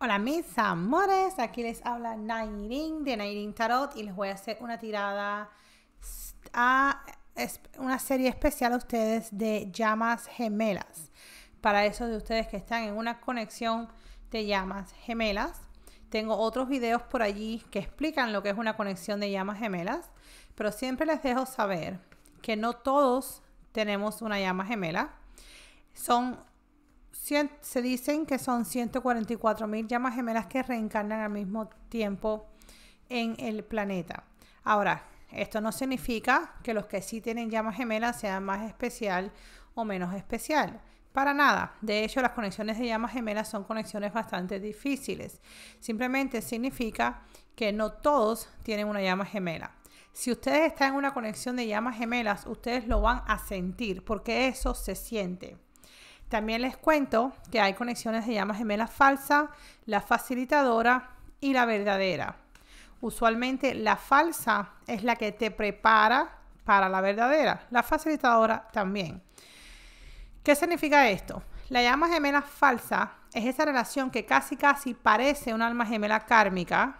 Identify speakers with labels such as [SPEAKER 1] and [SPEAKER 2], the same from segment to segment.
[SPEAKER 1] Hola mis amores, aquí les habla Nairin de Nairin Tarot y les voy a hacer una tirada a una serie especial a ustedes de llamas gemelas. Para esos de ustedes que están en una conexión de llamas gemelas, tengo otros videos por allí que explican lo que es una conexión de llamas gemelas, pero siempre les dejo saber que no todos tenemos una llama gemela. Son se dicen que son 144 mil llamas gemelas que reencarnan al mismo tiempo en el planeta. Ahora, esto no significa que los que sí tienen llamas gemelas sean más especial o menos especial. Para nada. De hecho, las conexiones de llamas gemelas son conexiones bastante difíciles. Simplemente significa que no todos tienen una llama gemela. Si ustedes están en una conexión de llamas gemelas, ustedes lo van a sentir porque eso se siente. También les cuento que hay conexiones de llama gemela falsa, la facilitadora y la verdadera. Usualmente la falsa es la que te prepara para la verdadera, la facilitadora también. ¿Qué significa esto? La llama gemela falsa es esa relación que casi casi parece una alma gemela kármica,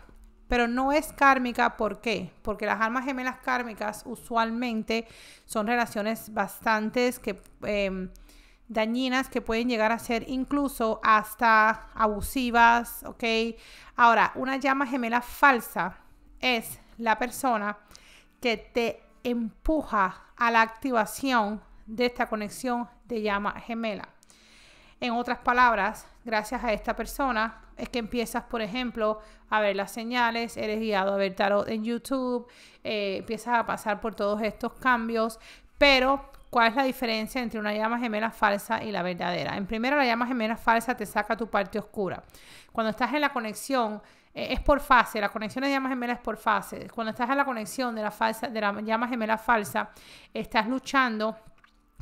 [SPEAKER 1] pero no es kármica, ¿por qué? Porque las almas gemelas kármicas usualmente son relaciones bastantes que em, dañinas que pueden llegar a ser incluso hasta abusivas, ¿ok? Ahora, una llama gemela falsa es la persona que te empuja a la activación de esta conexión de llama gemela. En otras palabras, gracias a esta persona es que empiezas, por ejemplo, a ver las señales, eres guiado a ver tarot en YouTube, eh, empiezas a pasar por todos estos cambios, pero ¿Cuál es la diferencia entre una llama gemela falsa y la verdadera? En primero, la llama gemela falsa te saca tu parte oscura. Cuando estás en la conexión, eh, es por fase, la conexión de llama gemela es por fase. Cuando estás en la conexión de la, falsa, de la llama gemela falsa, estás luchando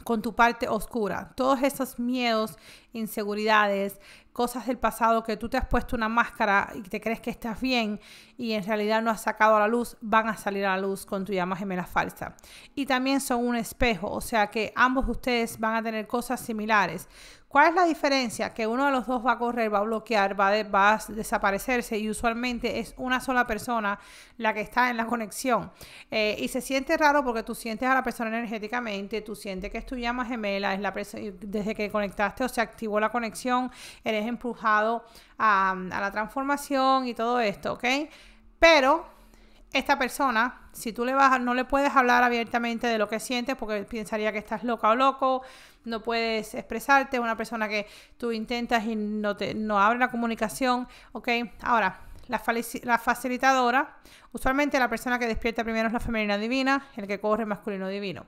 [SPEAKER 1] con tu parte oscura. Todos esos miedos, inseguridades, cosas del pasado que tú te has puesto una máscara y te crees que estás bien y en realidad no has sacado a la luz, van a salir a la luz con tu llama gemela falsa. Y también son un espejo, o sea que ambos ustedes van a tener cosas similares. ¿Cuál es la diferencia? Que uno de los dos va a correr, va a bloquear, va, a desaparecerse y usualmente es una sola persona la que está en la conexión. Eh, y se siente raro porque tú sientes a la persona energéticamente, tú sientes que es tu llama gemela, es la desde que conectaste o se activó la conexión, eres empujado a, a la transformación y todo esto, ¿ok? Pero esta persona, si tú le vas, no le puedes hablar abiertamente de lo que sientes porque pensaría que estás loca o loco, no puedes expresarte, una persona que tú intentas y no, te, no abre la comunicación, ¿ok? Ahora, la, facilitadora, usualmente la persona que despierta primero es la femenina divina, el que corre masculino divino.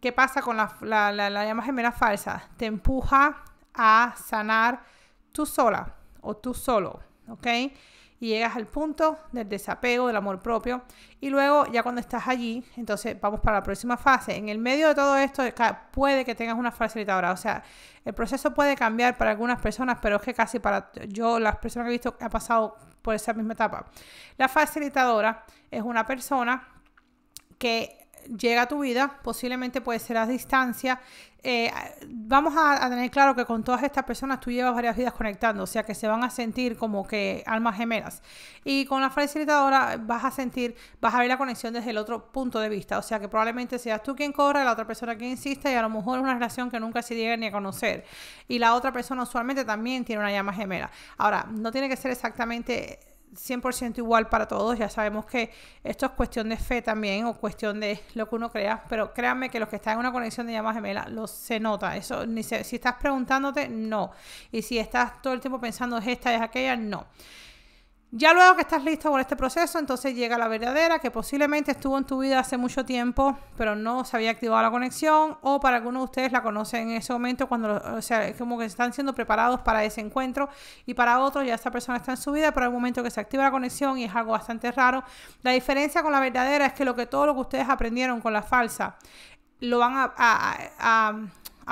[SPEAKER 1] ¿Qué pasa con la, la llama gemela falsa? Te empuja a sanar tú sola o tú solo, ¿ok? Y llegas al punto del desapego, del amor propio. Y luego, ya cuando estás allí, entonces vamos para la próxima fase. En el medio de todo esto, puede que tengas una facilitadora. O sea, el proceso puede cambiar para algunas personas, pero es que casi para yo, las personas que he visto, ha pasado por esa misma etapa. La facilitadora es una persona que llega a tu vida, posiblemente puede ser a distancia. Eh, vamos a, tener claro que con todas estas personas tú llevas varias vidas conectando, o sea que se van a sentir como que almas gemelas. Y con la facilitadora vas a sentir, vas a ver la conexión desde el otro punto de vista, o sea que probablemente seas tú quien corre, la otra persona quien insiste y a lo mejor es una relación que nunca se llega ni a conocer. Y la otra persona usualmente también tiene una llama gemela. Ahora, no tiene que ser exactamente 100% igual para todos. Ya sabemos que esto es cuestión de fe también o cuestión de lo que uno crea, pero créanme que los que están en una conexión de llamas gemela lo se nota. Eso ni si estás preguntándote, no. Y si estás todo el tiempo pensando es esta, es aquella, no. Ya luego que estás listo con este proceso, entonces llega la verdadera, que posiblemente estuvo en tu vida hace mucho tiempo, pero no se había activado la conexión, o para algunos de ustedes la conocen en ese momento, cuando, o sea, es como que están siendo preparados para ese encuentro, y para otros ya esta persona está en su vida, pero el momento que se activa la conexión y es algo bastante raro. La diferencia con la verdadera es que lo que todo lo que ustedes aprendieron con la falsa, lo van a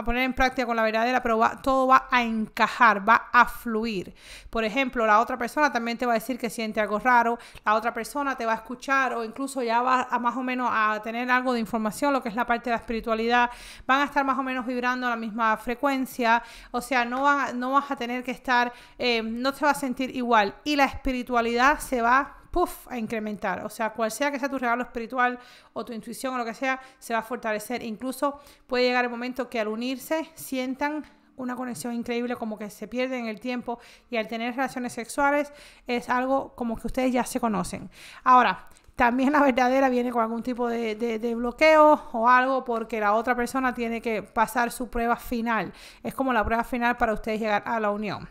[SPEAKER 1] poner en práctica con la verdadera, pero todo va a encajar, va a fluir. Por ejemplo, la otra persona también te va a decir que siente algo raro, la otra persona te va a escuchar o incluso ya va a más o menos a tener algo de información, lo que es la parte de la espiritualidad, van a estar más o menos vibrando a la misma frecuencia, o sea, no, van, no vas a tener que estar, eh, no te va a sentir igual y la espiritualidad se va puff, a incrementar. O sea, cual sea que sea tu regalo espiritual o tu intuición o lo que sea, se va a fortalecer. Incluso puede llegar el momento que al unirse sientan una conexión increíble, como que se pierden el tiempo y al tener relaciones sexuales es algo como que ustedes ya se conocen. Ahora, también la verdadera viene con algún tipo de, de, bloqueo o algo porque la otra persona tiene que pasar su prueba final. Es como la prueba final para ustedes llegar a la unión.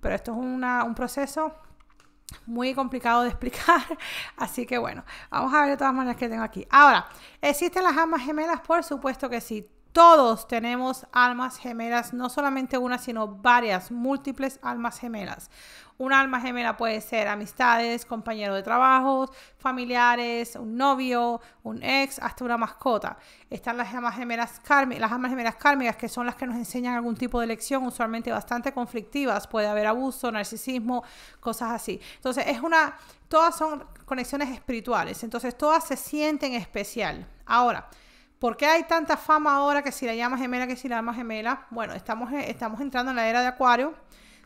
[SPEAKER 1] Pero esto es un proceso muy complicado de explicar. Así que bueno, vamos a ver de todas maneras que tengo aquí. Ahora, ¿existen las almas gemelas? Por supuesto que sí. Todos tenemos almas gemelas, no solamente una, sino varias, múltiples almas gemelas. Un alma gemela puede ser amistades, compañeros de trabajo, familiares, un novio, un ex, hasta una mascota. Están las almas gemelas kármicas, las almas gemelas kármicas que son las que nos enseñan algún tipo de lección, usualmente bastante conflictivas. Puede haber abuso, narcisismo, cosas así. Entonces, es una, todas son conexiones espirituales. Entonces, todas se sienten especial. Ahora, ¿Por qué hay tanta fama ahora que si la llama gemela, que si la llama gemela? Bueno, estamos, estamos entrando en la era de Acuario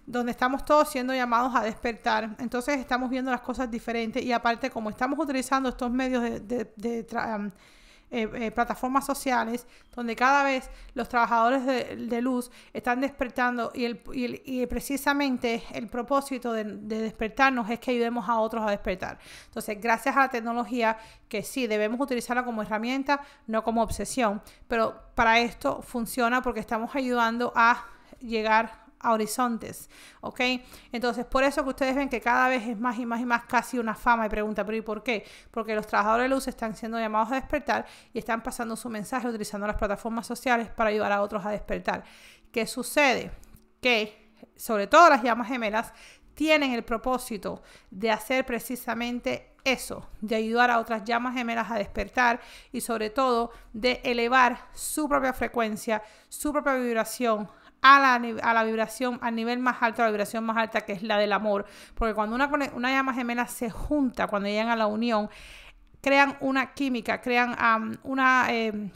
[SPEAKER 1] donde estamos todos siendo llamados a despertar. Entonces estamos viendo las cosas diferentes y aparte como estamos utilizando estos medios de, um, eh, eh, plataformas sociales, donde cada vez los trabajadores de, luz están despertando y, el, y, precisamente el propósito de, despertarnos es que ayudemos a otros a despertar. Entonces, gracias a la tecnología, que sí, debemos utilizarla como herramienta, no como obsesión, pero para esto funciona porque estamos ayudando a llegar horizontes, ¿ok? Entonces, por eso que ustedes ven que cada vez es más y más y más casi una fama y pregunta, pero ¿y por qué? Porque los trabajadores de luz están siendo llamados a despertar y están pasando su mensaje utilizando las plataformas sociales para ayudar a otros a despertar. ¿Qué sucede? Que, sobre todo las llamas gemelas, tienen el propósito de hacer precisamente eso, de ayudar a otras llamas gemelas a despertar y sobre todo de elevar su propia frecuencia, su propia vibración a la, a la vibración, al nivel más alto, a la vibración más alta que es la del amor. Porque cuando una, una llama gemela se junta, cuando llegan a la unión, crean una química, crean una... Em,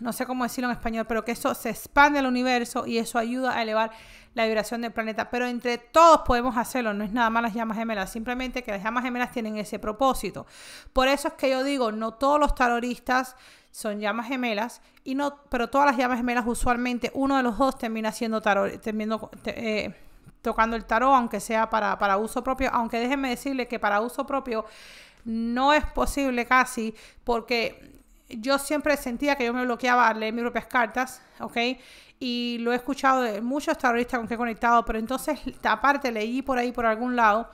[SPEAKER 1] no sé cómo decirlo en español, pero que eso se expande al universo y eso ayuda a elevar la vibración del planeta. Pero entre todos podemos hacerlo, no es nada más las llamas gemelas, simplemente que las llamas gemelas tienen ese propósito. Por eso es que yo digo, no todos los taroristas son llamas gemelas, y no, pero todas las llamas gemelas usualmente uno de los dos termina siendo tarot, terminando, eh, tocando el tarot, aunque sea para, para uso propio, aunque déjenme decirle que para uso propio no es posible casi, porque yo siempre sentía que yo me bloqueaba al leer mis propias cartas, ¿ok? Y lo he escuchado de muchos tarotistas con que he conectado, pero entonces aparte leí por ahí por algún lado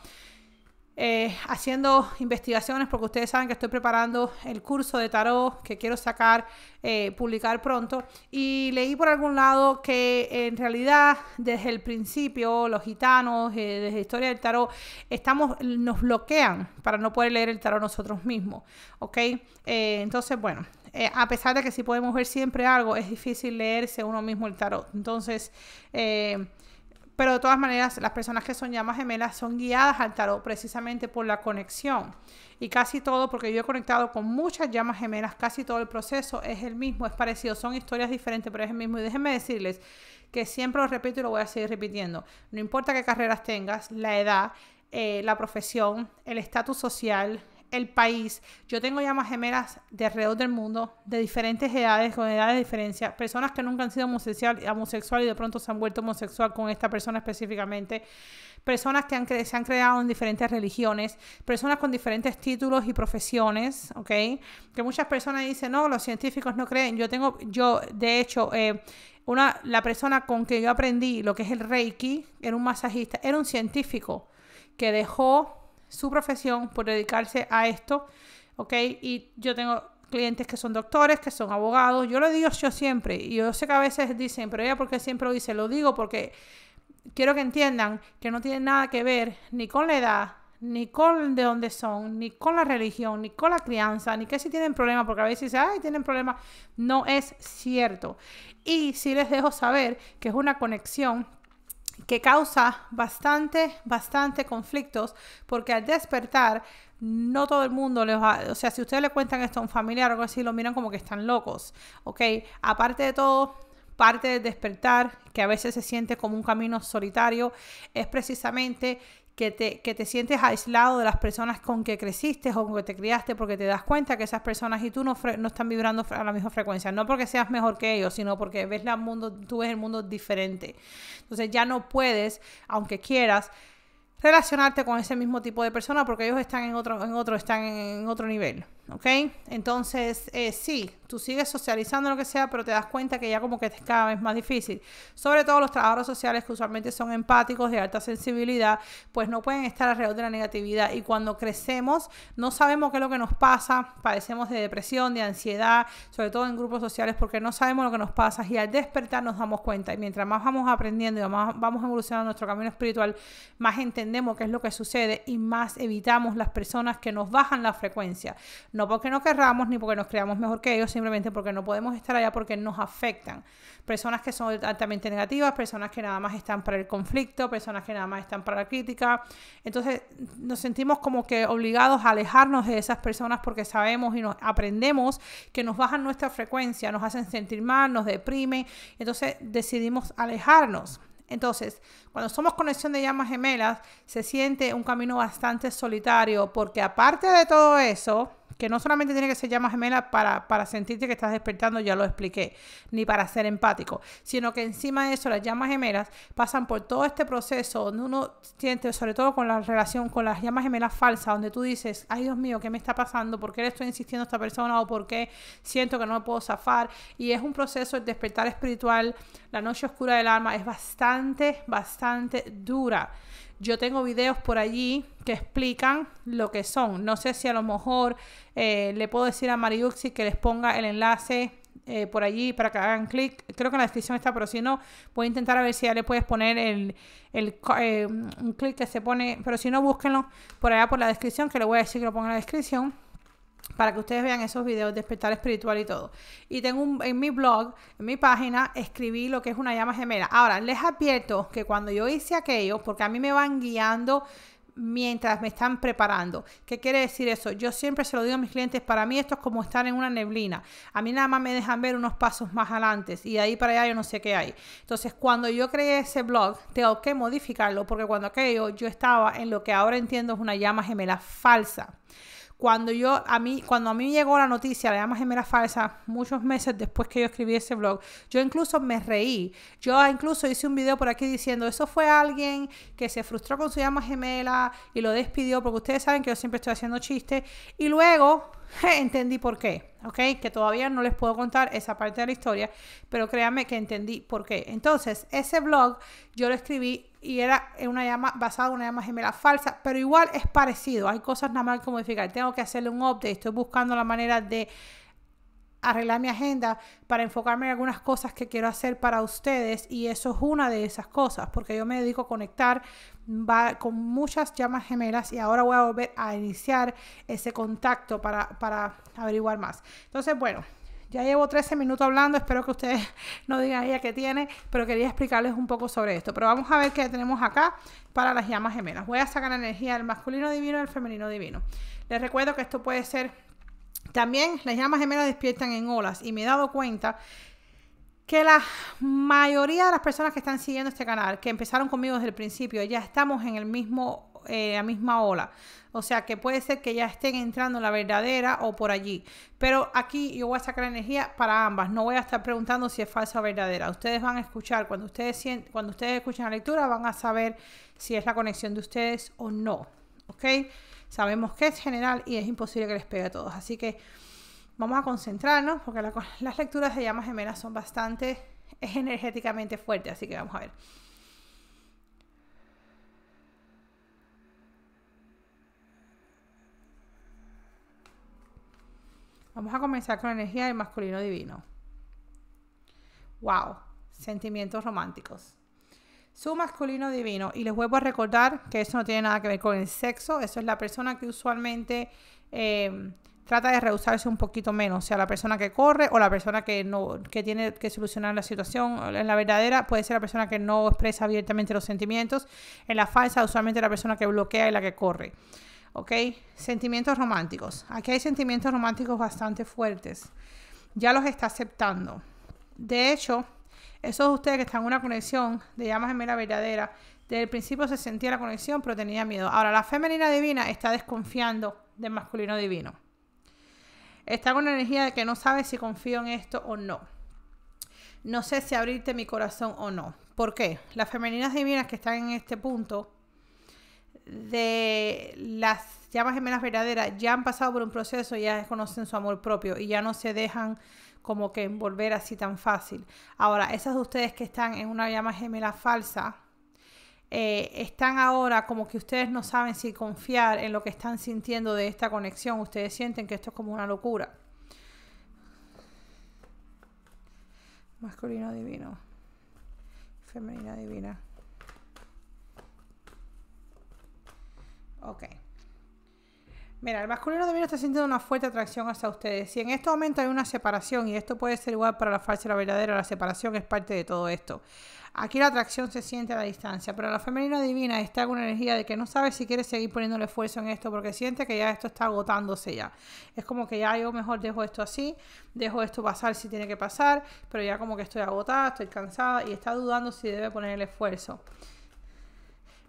[SPEAKER 1] eh, haciendo investigaciones porque ustedes saben que estoy preparando el curso de tarot que quiero sacar, eh, publicar pronto. Y leí por algún lado que en realidad desde el principio los gitanos, eh, desde la historia del tarot, estamos, nos bloquean para no poder leer el tarot nosotros mismos. ¿Ok? entonces, bueno. a pesar de que si podemos ver siempre algo, es difícil leerse uno mismo el tarot. Entonces, pero de todas maneras, las personas que son llamas gemelas son guiadas al tarot precisamente por la conexión. Y casi todo, porque yo he conectado con muchas llamas gemelas, casi todo el proceso es el mismo, es parecido. Son historias diferentes, pero es el mismo. Y déjenme decirles que siempre lo repito y lo voy a seguir repitiendo. No importa qué carreras tengas, la edad, eh, la profesión, el estatus social, el país. Yo tengo llamas gemelas de alrededor del mundo, de diferentes edades, con edades de diferencia, personas que nunca han sido homosexual, homosexual y de pronto se han vuelto homosexual con esta persona específicamente, personas que han se han creado en diferentes religiones, personas con diferentes títulos y profesiones, ¿ok? Que muchas personas dicen, no, los científicos no creen. Yo tengo, yo, de hecho, eh, una, la persona con que yo aprendí lo que es el Reiki, era un masajista, era un científico que dejó su profesión por dedicarse a esto, ¿ok? Y yo tengo clientes que son doctores, que son abogados, yo lo digo yo siempre, y yo sé que a veces dicen, pero ella porque siempre lo dice, lo digo porque quiero que entiendan que no tiene nada que ver ni con la edad, ni con de dónde son, ni con la religión, ni con la crianza, ni que si tienen problemas, porque a veces dicen, ay, tienen problemas. No es cierto. Y sí les dejo saber que es una conexión que causa bastante, bastante conflictos, porque al despertar, no todo el mundo les va, o sea, si ustedes le cuentan esto a un familiar o algo así, lo miran como que están locos, ¿ok? Aparte de todo, parte del despertar, que a veces se siente como un camino solitario, es precisamente que te, que te sientes aislado de las personas con que creciste o con que te criaste porque te das cuenta que esas personas y tú no, no están vibrando a la misma frecuencia. No porque seas mejor que ellos, sino porque ves el mundo, tú ves el mundo diferente. Entonces ya no puedes, aunque quieras, relacionarte con ese mismo tipo de personas porque ellos están en otro, en otro, están en otro nivel. ¿Ok? Entonces, eh, sí, tú sigues socializando lo que sea, pero te das cuenta que ya como que es cada vez más difícil. Sobre todo los trabajadores sociales que usualmente son empáticos, de alta sensibilidad, pues no pueden estar alrededor de la negatividad. Y cuando crecemos, no sabemos qué es lo que nos pasa, padecemos de depresión, de ansiedad, sobre todo en grupos sociales, porque no sabemos lo que nos pasa. Y al despertar nos damos cuenta. Y mientras más vamos aprendiendo y más vamos evolucionando nuestro camino espiritual, más entendemos qué es lo que sucede y más evitamos las personas que nos bajan la frecuencia porque no querramos ni porque nos creamos mejor que ellos, simplemente porque no podemos estar allá porque nos afectan. Personas que son altamente negativas, personas que nada más están para el conflicto, personas que nada más están para la crítica. Entonces nos sentimos como que obligados a alejarnos de esas personas porque sabemos y nos aprendemos que nos bajan nuestra frecuencia, nos hacen sentir mal, nos deprime. Entonces decidimos alejarnos. Entonces, cuando somos conexión de llamas gemelas, se siente un camino bastante solitario porque aparte de todo eso, que no solamente tiene que ser llama gemela para, para sentirte que estás despertando, ya lo expliqué, ni para ser empático, sino que encima de eso las llamas gemelas pasan por todo este proceso donde uno siente, sobre todo con la relación con las llamas gemelas falsas, donde tú dices, ay Dios mío, ¿qué me está pasando? ¿Por qué le estoy insistiendo a esta persona? ¿O por qué siento que no me puedo zafar? Y es un proceso de despertar espiritual, la noche oscura del alma es bastante, bastante dura. Yo tengo videos por allí que explican lo que son. No sé si a lo mejor eh, le puedo decir a Mariuxi que les ponga el enlace eh, por allí para que hagan clic. Creo que en la descripción está, pero si no, voy a intentar a ver si ya le puedes poner el, eh, un clic que se pone. Pero si no, búsquenlo por allá por la descripción, que le voy a decir que lo ponga en la descripción para que ustedes vean esos videos de despertar espiritual y todo. Y tengo un, en mi blog, en mi página, escribí lo que es una llama gemela. Ahora, les advierto que cuando yo hice aquello, porque a mí me van guiando mientras me están preparando. ¿Qué quiere decir eso? Yo siempre se lo digo a mis clientes, para mí esto es como estar en una neblina. A mí nada más me dejan ver unos pasos más adelante y de ahí para allá yo no sé qué hay. Entonces, cuando yo creé ese blog, tengo que modificarlo porque cuando aquello yo estaba en lo que ahora entiendo es una llama gemela falsa cuando yo a mí cuando a mí llegó la noticia la llama gemela falsa muchos meses después que yo escribí ese blog yo incluso me reí yo incluso hice un video por aquí diciendo eso fue alguien que se frustró con su llama gemela y lo despidió porque ustedes saben que yo siempre estoy haciendo chistes y luego entendí por qué, ¿ok? Que todavía no les puedo contar esa parte de la historia, pero créanme que entendí por qué. Entonces, ese blog yo lo escribí y era una llama basada en una llama gemela falsa, pero igual es parecido. Hay cosas nada más que modificar. Tengo que hacerle un update. Estoy buscando la manera de arreglar mi agenda para enfocarme en algunas cosas que quiero hacer para ustedes y eso es una de esas cosas porque yo me dedico a conectar con muchas llamas gemelas y ahora voy a volver a iniciar ese contacto para, para averiguar más. Entonces, bueno, ya llevo 13 minutos hablando, espero que ustedes no digan ella que tiene, pero quería explicarles un poco sobre esto. Pero vamos a ver qué tenemos acá para las llamas gemelas. Voy a sacar la energía del masculino divino y del femenino divino. Les recuerdo que esto puede ser también las llamas gemelas despiertan en olas y me he dado cuenta que la mayoría de las personas que están siguiendo este canal, que empezaron conmigo desde el principio, ya estamos en el mismo, eh, la misma ola. O sea que puede ser que ya estén entrando en la verdadera o por allí. Pero aquí yo voy a sacar energía para ambas. No voy a estar preguntando si es falsa o verdadera. Ustedes van a escuchar, cuando ustedes, cuando ustedes escuchen la lectura, van a saber si es la conexión de ustedes o no. ¿Ok? Sabemos que es general y es imposible que les pegue a todos. Así que vamos a concentrarnos porque las lecturas de llamas gemelas son bastante energéticamente fuertes. Así que vamos a ver. Vamos a comenzar con la energía del masculino divino. Wow, sentimientos románticos. su masculino divino. Y les vuelvo a recordar que eso no tiene nada que ver con el sexo, eso es la persona que usualmente eh, trata de rehusarse un poquito menos, o sea, la persona que corre o la persona que no que tiene que solucionar la situación. En la verdadera puede ser la persona que no expresa abiertamente los sentimientos, en la falsa usualmente la persona que bloquea y la que corre. ¿Ok? Sentimientos románticos. Aquí hay sentimientos románticos bastante fuertes. Ya los está aceptando. De hecho, esos de ustedes que están en una conexión de llamas gemela verdadera, desde el principio se sentía la conexión, pero tenía miedo. Ahora, la femenina divina está desconfiando del masculino divino. Está con la energía de que no sabe si confío en esto o no. No sé si abrirte mi corazón o no. ¿Por qué? Las femeninas divinas que están en este punto de las llamas gemelas verdaderas ya han pasado por un proceso, ya conocen su amor propio y ya no se dejan como que envolver así tan fácil. Ahora, esas de ustedes que están en una llama gemela falsa, eh, están ahora como que ustedes no saben si confiar en lo que están sintiendo de esta conexión. Ustedes sienten que esto es como una locura. Masculino divino. Femenina divina. Ok. Mira, el masculino divino está sintiendo una fuerte atracción hacia ustedes. Si en este momento hay una separación, y esto puede ser igual para la falsa y la verdadera, la separación es parte de todo esto. Aquí la atracción se siente a la distancia, pero la femenina divina está con una energía de que no sabe si quiere seguir poniéndole esfuerzo en esto porque siente que ya esto está agotándose ya. Es como que ya yo mejor dejo esto así, dejo esto pasar si tiene que pasar, pero ya como que estoy agotada, estoy cansada y está dudando si debe poner el esfuerzo.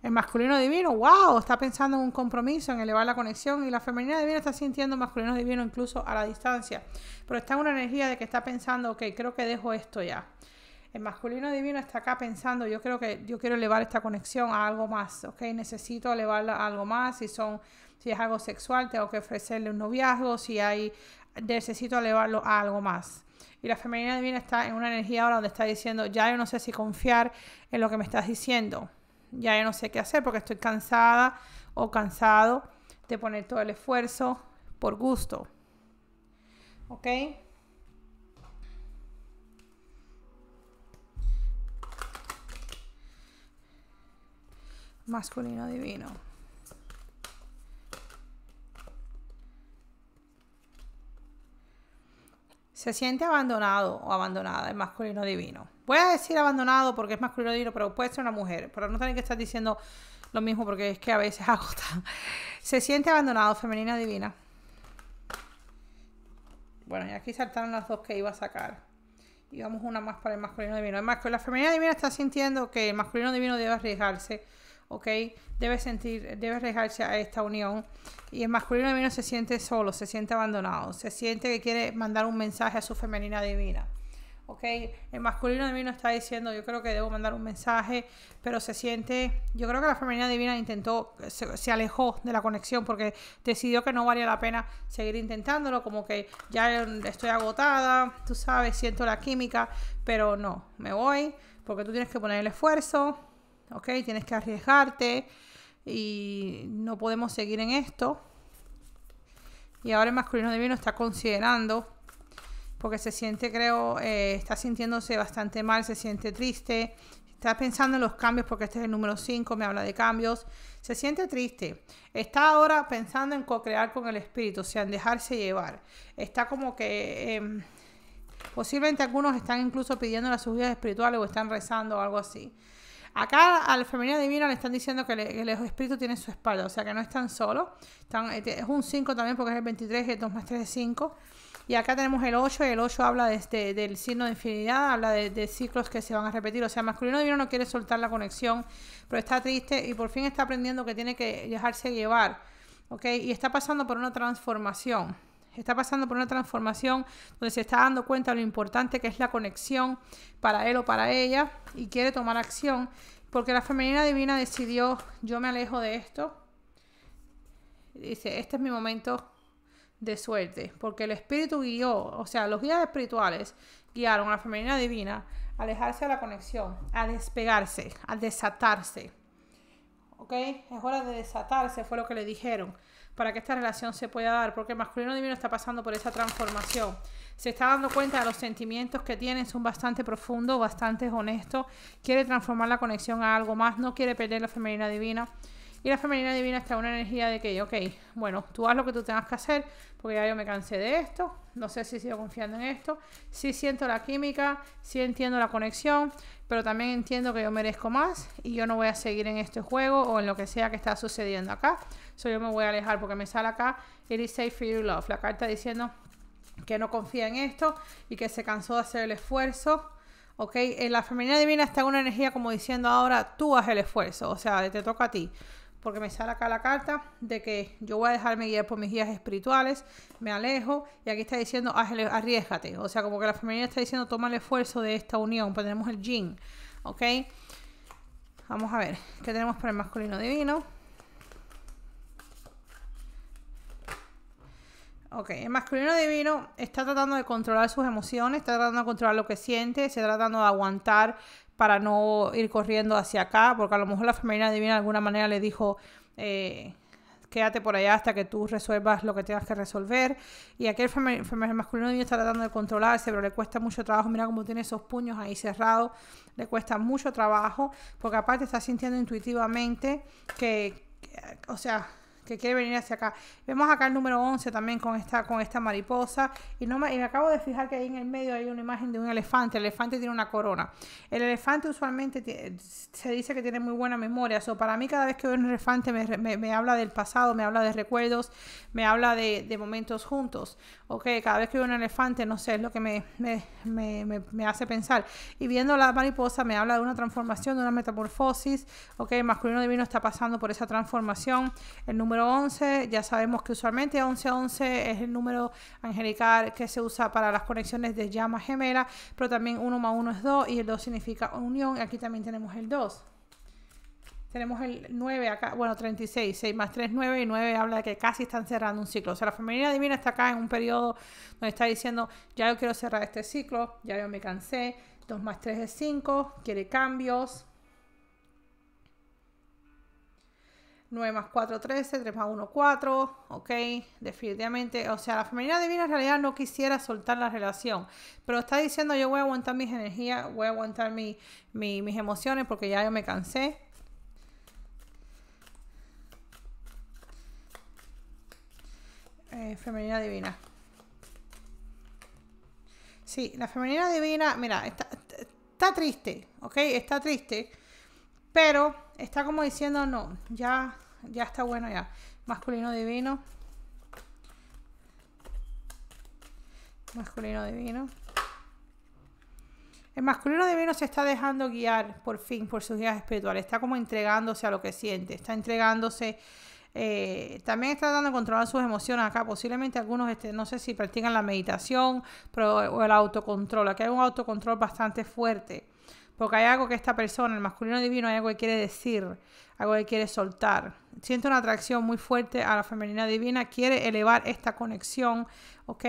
[SPEAKER 1] El masculino divino, wow, está pensando en un compromiso, en elevar la conexión y la femenina divina está sintiendo masculino divino incluso a la distancia, pero está en una energía de que está pensando, ok, creo que dejo esto ya. El masculino divino está acá pensando, yo creo que yo quiero elevar esta conexión a algo más, ¿ok? Necesito elevarla a algo más, si son, si es algo sexual, tengo que ofrecerle un noviazgo, si hay, necesito elevarlo a algo más. Y la femenina divina está en una energía ahora donde está diciendo, ya yo no sé si confiar en lo que me estás diciendo, ya yo no sé qué hacer porque estoy cansada o cansado de poner todo el esfuerzo por gusto. ¿Ok? masculino divino. Se siente abandonado o abandonada el masculino divino. Voy a decir abandonado porque es masculino divino, pero puede ser una mujer. Pero no tienen que estar diciendo lo mismo porque es que a veces agota. Se siente abandonado, femenina divina. Bueno, y aquí saltaron las dos que iba a sacar. Y vamos una más para el masculino divino. La femenina divina está sintiendo que el masculino divino debe arriesgarse ¿ok? Debe sentir, debe arriesgarse a esta unión. Y el masculino divino se siente solo, se siente abandonado, se siente que quiere mandar un mensaje a su femenina divina. ¿ok? El masculino divino está diciendo, yo creo que debo mandar un mensaje, pero se siente, yo creo que la femenina divina intentó, se, se, alejó de la conexión porque decidió que no valía la pena seguir intentándolo, como que ya estoy agotada, tú sabes, siento la química, pero no, me voy porque tú tienes que poner el esfuerzo, ¿ok? Tienes que arriesgarte y no podemos seguir en esto. Y ahora el masculino divino está considerando, porque se siente, creo, eh, está sintiéndose bastante mal, se siente triste, está pensando en los cambios, porque este es el número 5, me habla de cambios, se siente triste. Está ahora pensando en co-crear con el espíritu, o sea, en dejarse llevar. Está como que... Eh, posiblemente algunos están incluso pidiendo las subidas espirituales o están rezando o algo así. Acá al femenino divino le están diciendo que, el espíritu tiene su espalda, o sea que no están solos. Están, eh, es un 5 también porque es el 23, el 2 más 3 es 5. Y acá tenemos el 8, y el 8 habla de este, del signo de infinidad, habla de, ciclos que se van a repetir. O sea, masculino divino no quiere soltar la conexión, pero está triste y por fin está aprendiendo que tiene que dejarse llevar. ¿Ok? Y está pasando por una transformación. Está pasando por una transformación donde se está dando cuenta de lo importante que es la conexión para él o para ella y quiere tomar acción porque la femenina divina decidió, yo me alejo de esto. Dice, este es mi momento de suerte, porque el espíritu guió, o sea, los guías espirituales guiaron a la femenina divina a alejarse de la conexión, a despegarse, a desatarse. ¿ok? Es hora de desatarse, fue lo que le dijeron, para que esta relación se pueda dar, porque el masculino divino está pasando por esa transformación. Se está dando cuenta de los sentimientos que tiene, son bastante profundos, bastante honestos, quiere transformar la conexión a algo más, no quiere perder la femenina divina. Y la femenina divina está una energía de que, ok, bueno, tú haz lo que tú tengas que hacer, porque ya yo me cansé de esto, no sé si sigo confiando en esto, sí siento la química, sí entiendo la conexión, pero también entiendo que yo merezco más y yo no voy a seguir en este juego o en lo que sea que está sucediendo acá. So yo me voy a alejar porque me sale acá, it is safe for your love, la carta diciendo que no confía en esto y que se cansó de hacer el esfuerzo. ¿ok? En la femenina divina está una energía como diciendo ahora tú haz el esfuerzo, o sea, te toca a ti porque me sale acá la carta de que yo voy a dejarme guiar por mis guías espirituales, me alejo, y aquí está diciendo arriesgate, o sea, como que la femenina está diciendo toma el esfuerzo de esta unión, pues tenemos el yin, ¿ok? Vamos a ver, ¿qué tenemos para el masculino divino? Ok, el masculino divino está tratando de controlar sus emociones, está tratando de controlar lo que siente, está tratando de aguantar para no ir corriendo hacia acá, porque a lo mejor la femenina divina de alguna manera le dijo, eh, quédate por allá hasta que tú resuelvas lo que tengas que resolver. Y aquel el masculino divino está tratando de controlarse, pero le cuesta mucho trabajo. Mira cómo tiene esos puños ahí cerrados, le cuesta mucho trabajo, porque aparte está sintiendo intuitivamente que o sea, que quiere venir hacia acá. Vemos acá el número 11 también con esta, con esta mariposa. Y, no me, y me acabo de fijar que ahí en el medio hay una imagen de un elefante. El elefante tiene una corona. El elefante usualmente se dice que tiene muy buena memoria. So, para mí cada vez que veo un elefante me, me, me habla del pasado, me habla de recuerdos, me habla de, de, momentos juntos. Ok, cada vez que veo un elefante, no sé, es lo que me, me, hace pensar. Y viendo la mariposa me habla de una transformación, de una metamorfosis. Ok, el masculino divino está pasando por esa transformación. El número número 11, ya sabemos que usualmente 1111 es el número angelical que se usa para las conexiones de llama gemela, pero también 1 más 1 es 2 y el 2 significa unión. Aquí también tenemos el 2. Tenemos el 9 acá, bueno, 36, 6 más 3, 9 y 9 habla de que casi están cerrando un ciclo. O sea, la femenina divina está acá en un periodo donde está diciendo, ya yo quiero cerrar este ciclo, ya yo me cansé, 2 más 3 es 5, quiere cambios, 9 más 4, 13, 3 más 1, 4, ok, definitivamente, o sea, la femenina divina en realidad no quisiera soltar la relación, pero está diciendo yo voy a aguantar mis energías, voy a aguantar mi, mis emociones porque ya yo me cansé. Eh, femenina divina. Sí, la femenina divina, mira, está, está triste, ok, está triste, pero está como diciendo, no, ya ya está bueno ya. Masculino divino. Masculino divino. El masculino divino se está dejando guiar por fin por sus guías espirituales. Está como entregándose a lo que siente. Está entregándose. Eh, también está tratando de controlar sus emociones acá. Posiblemente algunos, este, no sé si practican la meditación pero, o el autocontrol. Aquí hay un autocontrol bastante fuerte. Porque hay algo que esta persona, el masculino divino, hay algo que quiere decir, algo que quiere soltar. Siente una atracción muy fuerte a la femenina divina, quiere elevar esta conexión, ¿ok?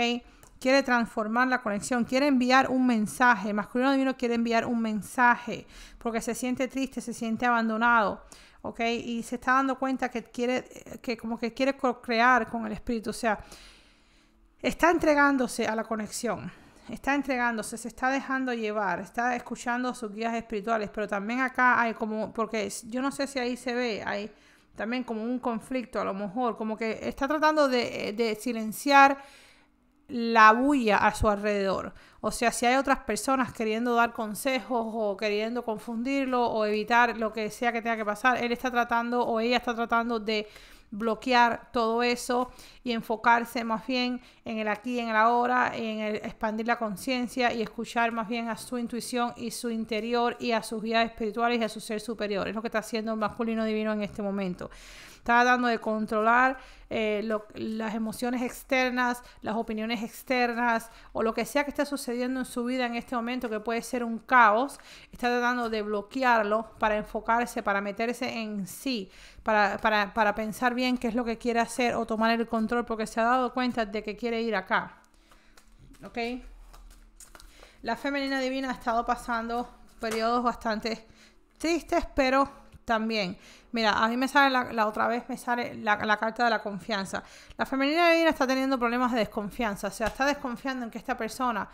[SPEAKER 1] Quiere transformar la conexión, quiere enviar un mensaje. El masculino divino quiere enviar un mensaje porque se siente triste, se siente abandonado, ¿ok? Y se está dando cuenta que quiere, que como que quiere crear con el espíritu, o sea, está entregándose a la conexión está entregándose, se está dejando llevar, está escuchando sus guías espirituales, pero también acá hay como, porque yo no sé si ahí se ve, hay también como un conflicto a lo mejor, como que está tratando de, de silenciar la bulla a su alrededor. O sea, si hay otras personas queriendo dar consejos o queriendo confundirlo o evitar lo que sea que tenga que pasar, él está tratando o ella está tratando de bloquear todo eso y enfocarse más bien en el aquí, en el ahora, en el expandir la conciencia y escuchar más bien a su intuición y su interior y a sus guías espirituales y a su ser superior. Es lo que está haciendo el masculino divino en este momento. Está tratando de controlar eh, las emociones externas, las opiniones externas o lo que sea que esté sucediendo en su vida en este momento que puede ser un caos. Está tratando de bloquearlo para enfocarse, para meterse en sí, para, para, para pensar bien qué es lo que quiere hacer o tomar el control porque se ha dado cuenta de que quiere ir acá. ¿Ok? La femenina divina ha estado pasando periodos bastante tristes, pero también. Mira, a mí me sale la, otra vez, me sale la, carta de la confianza. La femenina divina está teniendo problemas de desconfianza, o sea, está desconfiando en que esta persona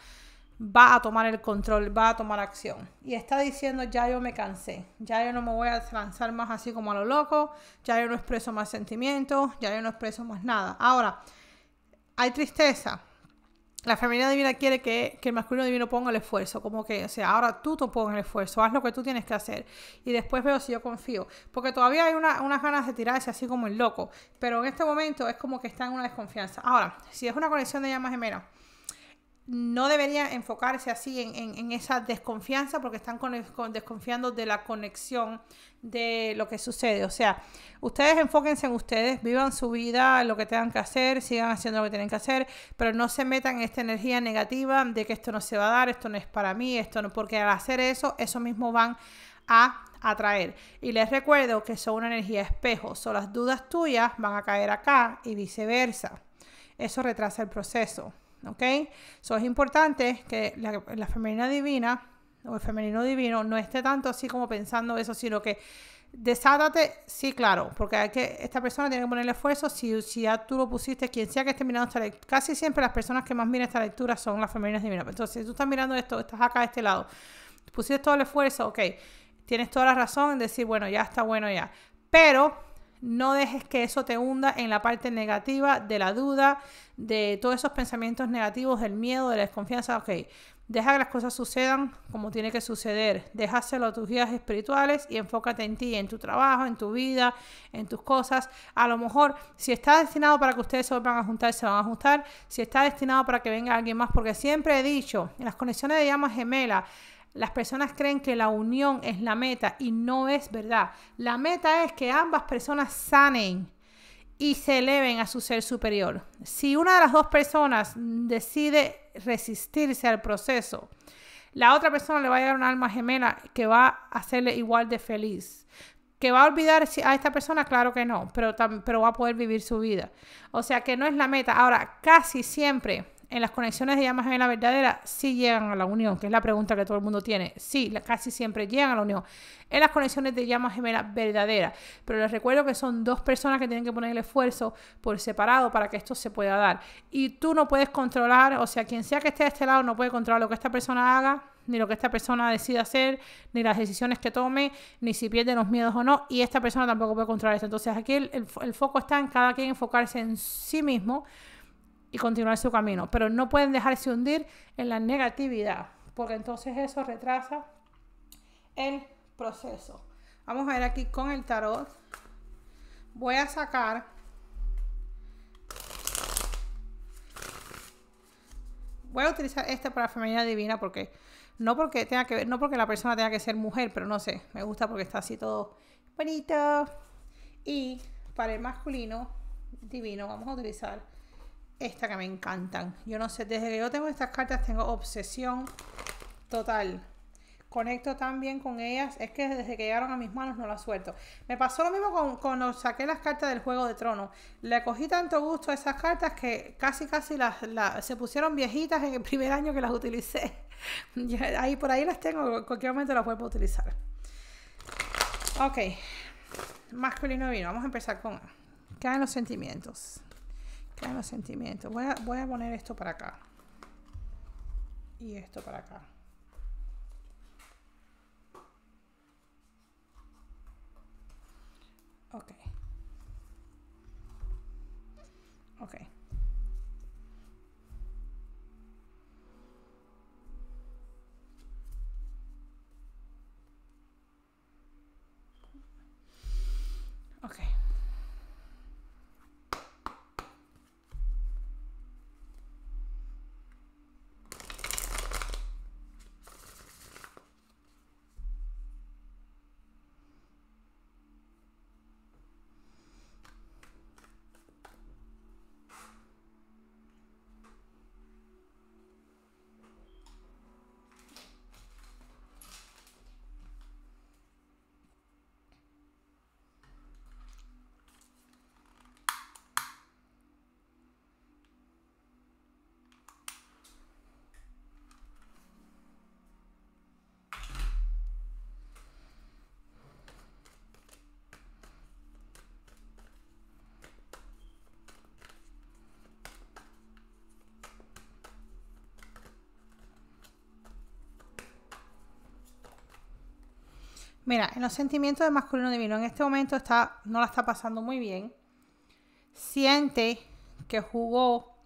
[SPEAKER 1] va a tomar el control, va a tomar acción. Y está diciendo, ya yo me cansé, ya yo no me voy a lanzar más así como a lo loco, ya yo no expreso más sentimientos, ya yo no expreso más nada. Ahora, hay tristeza, la femenina divina quiere que, el masculino divino ponga el esfuerzo, como que, o sea, ahora tú te pongas el esfuerzo, haz lo que tú tienes que hacer y después veo si yo confío, porque todavía hay unas ganas de tirarse así como el loco, pero en este momento es como que está en una desconfianza. Ahora, si es una conexión de llamas gemelas, no debería enfocarse así en, esa desconfianza porque están desconfiando de la conexión de lo que sucede. O sea, ustedes enfóquense en ustedes, vivan su vida, lo que tengan que hacer, sigan haciendo lo que tienen que hacer, pero no se metan en esta energía negativa de que esto no se va a dar, esto no es para mí, esto no, porque al hacer eso, eso mismo van a atraer. Y les recuerdo que son una energía espejo, son las dudas tuyas van a caer acá y viceversa. Eso retrasa el proceso. ¿Ok? Eso es importante que la, femenina divina o el femenino divino no esté tanto así como pensando eso, sino que desátate, sí, claro, porque hay que, esta persona tiene que ponerle esfuerzo, si, si ya tú lo pusiste, quien sea que esté mirando esta lectura, casi siempre las personas que más miran esta lectura son las femeninas divinas. Entonces, si tú estás mirando esto, estás acá a este lado, pusiste todo el esfuerzo, ok, tienes toda la razón en decir, bueno, ya está bueno ya, pero no dejes que eso te hunda en la parte negativa de la duda, de todos esos pensamientos negativos, del miedo, de la desconfianza. Ok, deja que las cosas sucedan como tiene que suceder. Déjaselo a tus guías espirituales y enfócate en ti, en tu trabajo, en tu vida, en tus cosas. A lo mejor, si está destinado para que ustedes se vuelvan a juntar, se van a juntar. Si está destinado para que venga alguien más, porque siempre he dicho, en las conexiones de llamas gemelas, las personas creen que la unión es la meta y no es verdad. La meta es que ambas personas sanen y se eleven a su ser superior. Si una de las dos personas decide resistirse al proceso, la otra persona le va a llegar un alma gemela que va a hacerle igual de feliz. ¿Que va a olvidar a esta persona? Claro que no, pero, pero va a poder vivir su vida. O sea que no es la meta. Ahora, casi siempre en las conexiones de llamas la verdadera sí llegan a la unión, que es la pregunta que todo el mundo tiene. Sí, casi siempre llegan a la unión. En las conexiones de llamas gemelas verdaderas. Pero les recuerdo que son dos personas que tienen que poner el esfuerzo por separado para que esto se pueda dar. Y tú no puedes controlar, o sea, quien sea que esté de este lado no puede controlar lo que esta persona haga, ni lo que esta persona decida hacer, ni las decisiones que tome, ni si pierde los miedos o no. Y esta persona tampoco puede controlar esto. Entonces aquí el foco está en cada quien enfocarse en sí mismo y continuar su camino. Pero no pueden dejarse hundir en la negatividad, porque entonces eso retrasa el proceso. Vamos a ver aquí con el tarot. Voy a sacar voy a utilizar este para femenina divina porque no porque tenga que ver, no porque la persona tenga que ser mujer, pero no sé, me gusta porque está así todo bonito. Y para el masculino divino vamos a utilizar esta que me encantan. Yo no sé, desde que yo tengo estas cartas tengo obsesión total. Conecto tan bien con ellas, es que desde que llegaron a mis manos no las suelto. Me pasó lo mismo con, cuando saqué las cartas del Juego de Tronos. Le cogí tanto gusto a esas cartas que casi casi las, se pusieron viejitas en el primer año que las utilicé. ahí por ahí las tengo, en cualquier momento las vuelvo a utilizar. Ok, masculino vino. Vamos a empezar con... ¿Qué hay los sentimientos? Los sentimientos. Voy a, voy a poner esto para acá. Y esto para acá. Ok. Ok. Mira, en los sentimientos de masculino divino, en este momento está, no la está pasando muy bien. Siente que jugó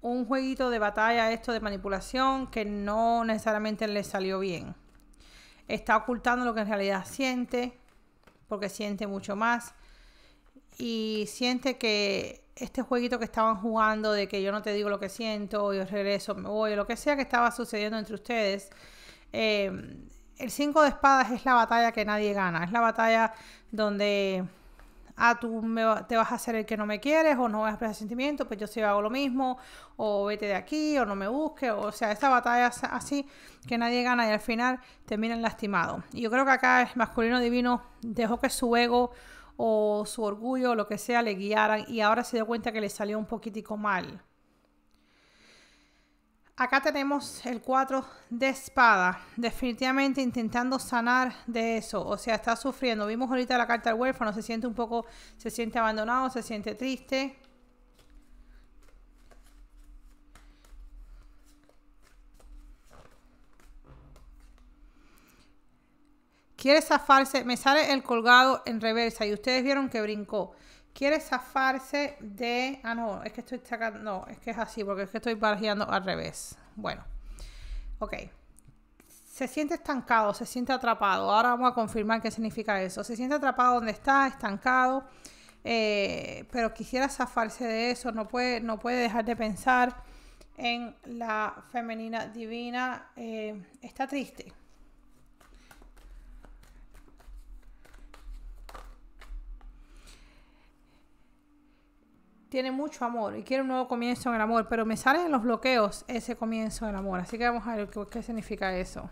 [SPEAKER 1] un jueguito de batalla, esto de manipulación, que no necesariamente le salió bien. Está ocultando lo que en realidad siente, porque siente mucho más. Y siente que este jueguito que estaban jugando de que yo no te digo lo que siento, yo regreso, me voy, lo que sea que estaba sucediendo entre ustedes, eh, el 5 de espadas es la batalla que nadie gana. Es la batalla donde, ah, tú te vas a hacer el que no me quieres o no vas a expresar sentimientos, pues yo sí hago lo mismo, o vete de aquí, o no me busques. O sea, esa batalla así que nadie gana y al final terminan lastimados. Y yo creo que acá el masculino divino dejó que su ego o su orgullo o lo que sea le guiaran y ahora se dio cuenta que le salió un poquitico mal. Acá tenemos el 4 de espada, definitivamente intentando sanar de eso, o sea, está sufriendo. Vimos ahorita la carta del huérfano, se siente un poco, se siente abandonado, se siente triste. Quiere zafarse, me sale el colgado en reversa y ustedes vieron que brincó quiere zafarse de... Ah, no, es que estoy sacando... No, es que es así, porque es que estoy barajando al revés. Bueno, ok. Se siente estancado, se siente atrapado. Ahora vamos a confirmar qué significa eso. Se siente atrapado donde está, estancado. Eh, pero quisiera zafarse de eso. No puede, no puede dejar de pensar en la femenina divina. Eh, está triste tiene mucho amor y quiere un nuevo comienzo en el amor, pero me salen en los bloqueos ese comienzo del amor. Así que vamos a ver qué, significa eso.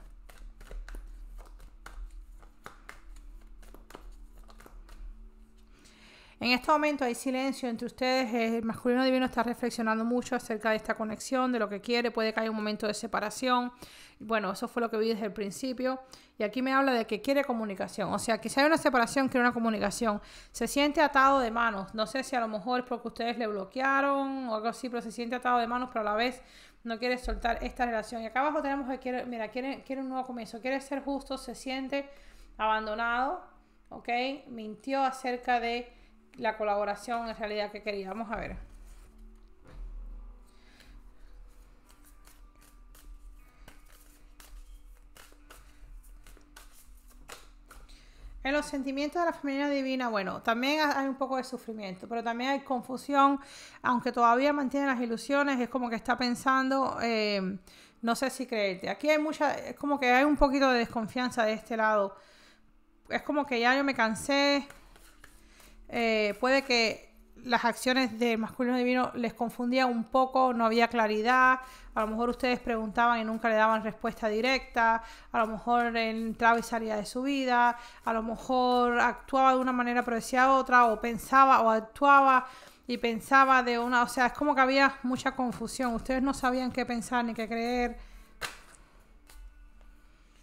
[SPEAKER 1] En este momento hay silencio entre ustedes. El masculino divino está reflexionando mucho acerca de esta conexión, de lo que quiere. Puede que haya un momento de separación. Bueno, eso fue lo que vi desde el principio. Y aquí me habla de que quiere comunicación. O sea, que si hay una separación, quiere una comunicación. Se siente atado de manos. No sé si a lo mejor es porque ustedes le bloquearon o algo así, pero se siente atado de manos, pero a la vez no quiere soltar esta relación. Y acá abajo tenemos que quiere, mira, quiere, quiere un nuevo comienzo. Quiere ser justo, se siente abandonado. ¿Ok? Mintió acerca de la colaboración en realidad que quería. Vamos a ver. En los sentimientos de la femenina divina, bueno, también hay un poco de sufrimiento, pero también hay confusión, aunque todavía mantiene las ilusiones, es como que está pensando, eh, no sé si creerte. Aquí hay mucha, es como que hay un poquito de desconfianza de este lado. Es como que ya yo me cansé. Eh, puede que las acciones de masculino divino les confundían un poco, no había claridad, a lo mejor ustedes preguntaban y nunca le daban respuesta directa, a lo mejor entraba y salía de su vida, a lo mejor actuaba de una manera pero decía otra, o pensaba o actuaba y pensaba de una, o sea, es como que había mucha confusión, ustedes no sabían qué pensar ni qué creer.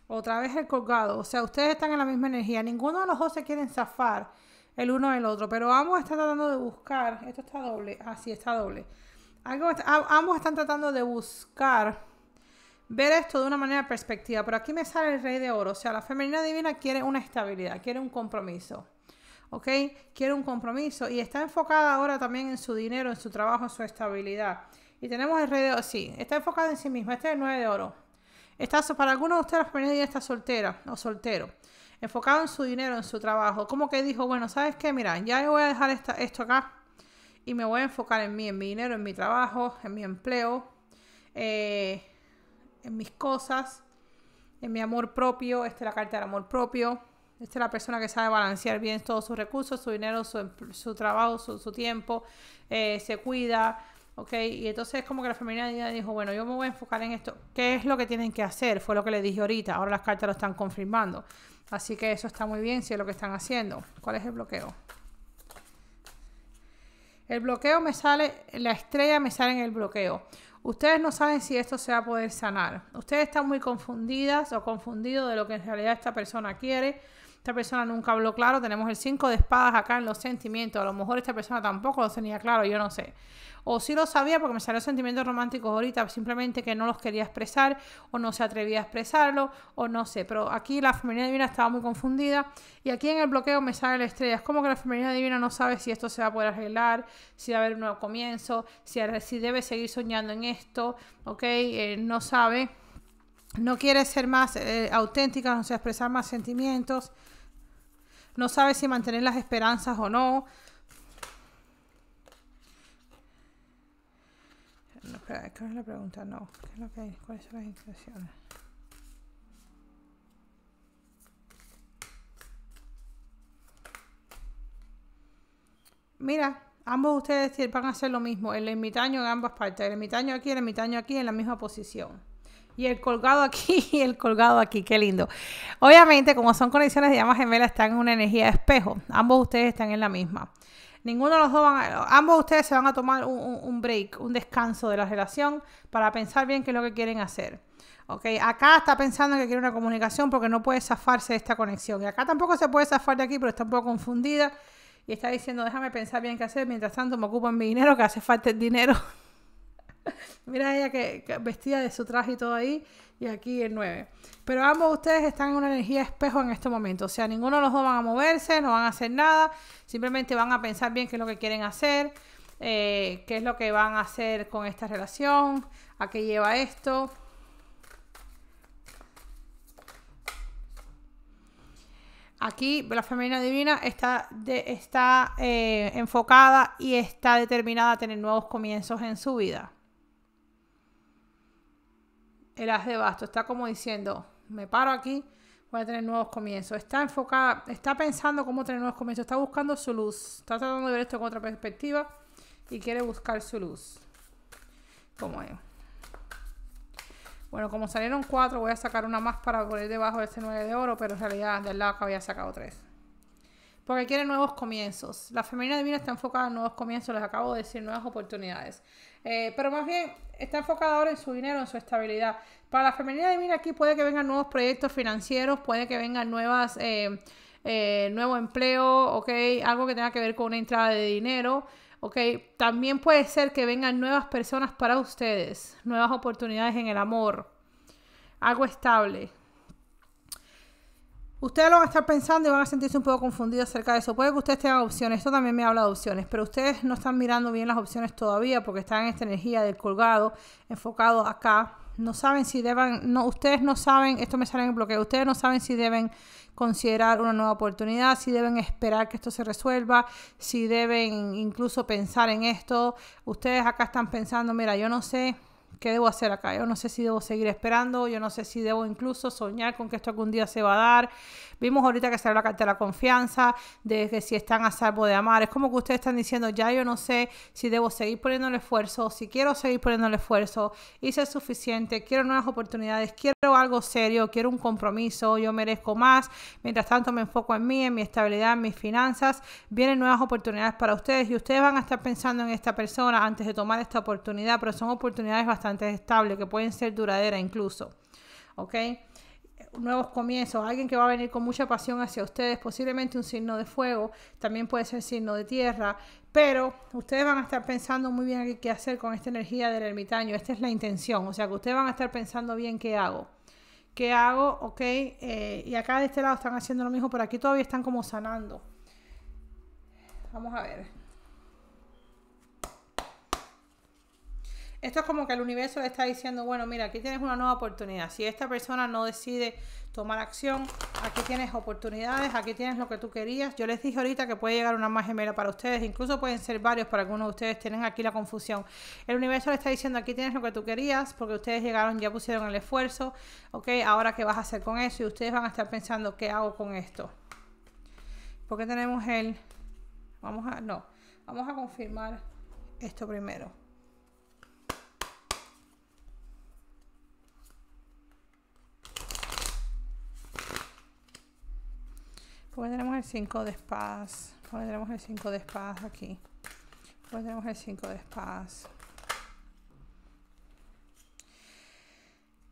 [SPEAKER 1] Otra vez el colgado, o sea, ustedes están en la misma energía, ninguno de los dos se quieren zafar el uno del otro. Pero ambos están tratando de buscar. Esto está doble. Ah, sí, está doble. ambos están tratando de buscar ver esto de una manera perspectiva. Pero aquí me sale el rey de oro. O sea, la femenina divina quiere una estabilidad, quiere un compromiso. ¿Ok? Quiere un compromiso. Y está enfocada ahora también en su dinero, en su trabajo, en su estabilidad. Y tenemos el rey de oro. Sí, está enfocada en sí misma. Este es el nueve de oro. Está, para algunos de ustedes, la femenina divina está soltera o soltero enfocado en su dinero, en su trabajo. Como que dijo, bueno, ¿sabes qué? Mira, ya yo voy a dejar esto acá y me voy a enfocar en mí, en mi dinero, en mi trabajo, en mi empleo, eh, en mis cosas, en mi amor propio. Esta es la carta del amor propio. Esta es la persona que sabe balancear bien todos sus recursos, su dinero, su, trabajo, su, tiempo, eh, se cuida, ¿ok? Y entonces es como que la femenina dijo, bueno, yo me voy a enfocar en esto. ¿Qué es lo que tienen que hacer? Fue lo que le dije ahorita. Ahora las cartas lo están confirmando. Así que eso está muy bien si es lo que están haciendo. ¿Cuál es el bloqueo? El bloqueo me sale, la estrella me sale en el bloqueo. Ustedes no saben si esto se va a poder sanar. Ustedes están muy confundidas o confundidos de lo que en realidad esta persona quiere. Esta persona nunca habló claro, tenemos el 5 de espadas acá en los sentimientos, a lo mejor esta persona tampoco lo tenía claro, yo no sé. O sí lo sabía porque me salió sentimientos románticos ahorita, simplemente que no los quería expresar o no se atrevía a expresarlo o no sé. Pero aquí la femenina divina estaba muy confundida y aquí en el bloqueo me sale la estrella. Es como que la femenina divina no sabe si esto se va a poder arreglar, si va a haber un nuevo comienzo, si, si debe seguir soñando en esto, ¿ok? Eh, no sabe. No quiere ser más eh, auténtica, no sé, expresar más sentimientos. No sabe si mantener las esperanzas o no. ¿qué es la pregunta? No. ¿Qué es lo que? ¿Cuáles son las intenciones? Mira, ambos ustedes van a hacer lo mismo, el ermitaño en ambas partes, el ermitaño aquí, el ermitaño aquí en la misma posición. Y el colgado aquí y el colgado aquí, qué lindo. Obviamente, como son conexiones de llamas gemelas, están en una energía de espejo. Ambos ustedes están en la misma. Ninguno de los dos van a, ambos ustedes se van a tomar un, break, un descanso de la relación para pensar bien qué es lo que quieren hacer. Ok, acá está pensando que quiere una comunicación porque no puede zafarse de esta conexión. Y acá tampoco se puede zafar de aquí, pero está un poco confundida y está diciendo, déjame pensar bien qué hacer, mientras tanto me ocupo en mi dinero, que hace falta el dinero. Mira ella que, vestida de su traje y todo ahí, y aquí el 9. Pero ambos ustedes están en una energía espejo en este momento. O sea, ninguno de los dos van a moverse, no van a hacer nada. Simplemente van a pensar bien qué es lo que quieren hacer, eh, qué es lo que van a hacer con esta relación, a qué lleva esto. Aquí la femenina divina está, está eh, enfocada y está determinada a tener nuevos comienzos en su vida el as de basto. Está como diciendo, me paro aquí, voy a tener nuevos comienzos. Está enfocada, está pensando cómo tener nuevos comienzos. Está buscando su luz. Está tratando de ver esto con otra perspectiva y quiere buscar su luz. Como es. Bueno, como salieron cuatro, voy a sacar una más para poner debajo de este 9 de oro, pero en realidad del lado acá había sacado tres. Porque quiere nuevos comienzos. La femenina divina está enfocada en nuevos comienzos, les acabo de decir, nuevas oportunidades. Eh, pero más bien está enfocada ahora en su dinero, en su estabilidad. Para la femenina divina aquí puede que vengan nuevos proyectos financieros, puede que vengan nuevas, eh, eh, nuevo empleo, ok, algo que tenga que ver con una entrada de dinero. Ok, también puede ser que vengan nuevas personas para ustedes, nuevas oportunidades en el amor, algo estable. Ustedes lo van a estar pensando y van a sentirse un poco confundidos acerca de eso. Puede que ustedes tengan opciones, esto también me habla de opciones, pero ustedes no están mirando bien las opciones todavía porque están en esta energía del colgado, enfocado acá. No saben si deben, no, ustedes no saben, esto me sale en el bloqueo, ustedes no saben si deben considerar una nueva oportunidad, si deben esperar que esto se resuelva, si deben incluso pensar en esto. Ustedes acá están pensando, mira, yo no sé ¿qué debo hacer acá? Yo no sé si debo seguir esperando, yo no sé si debo incluso soñar con que esto algún día se va a dar. Vimos ahorita que salió la carta de la confianza, de que si están a salvo de amar. Es como que ustedes están diciendo, ya yo no sé si debo seguir poniendo el esfuerzo, si quiero seguir poniendo el esfuerzo, hice suficiente, quiero nuevas oportunidades, quiero algo serio, quiero un compromiso, yo merezco más. Mientras tanto me enfoco en mí, en mi estabilidad, en mis finanzas. Vienen nuevas oportunidades para ustedes y ustedes van a estar pensando en esta persona antes de tomar esta oportunidad, pero son oportunidades bastante estable, que pueden ser duraderas incluso. ¿Ok? Nuevos comienzos, alguien que va a venir con mucha pasión hacia ustedes, posiblemente un signo de fuego, también puede ser signo de tierra, pero ustedes van a estar pensando muy bien qué hacer con esta energía del ermitaño. Esta es la intención, o sea que ustedes van a estar pensando bien qué hago. ¿Qué hago? ¿Ok? Eh, y acá de este lado están haciendo lo mismo, pero aquí todavía están como sanando. Vamos a ver. Esto es como que el universo le está diciendo, bueno, mira, aquí tienes una nueva oportunidad. Si esta persona no decide tomar acción, aquí tienes oportunidades, aquí tienes lo que tú querías. Yo les dije ahorita que puede llegar una más gemela para ustedes, incluso pueden ser varios para algunos de ustedes, tienen aquí la confusión. El universo le está diciendo, aquí tienes lo que tú querías, porque ustedes llegaron, ya pusieron el esfuerzo, ok, ahora qué vas a hacer con eso y ustedes van a estar pensando, ¿qué hago con esto? Porque tenemos el, vamos a, no, vamos a confirmar esto primero. Pues tenemos el 5 de espadas. Pues tenemos el 5 de espadas aquí. Pues tenemos el 5 de espadas.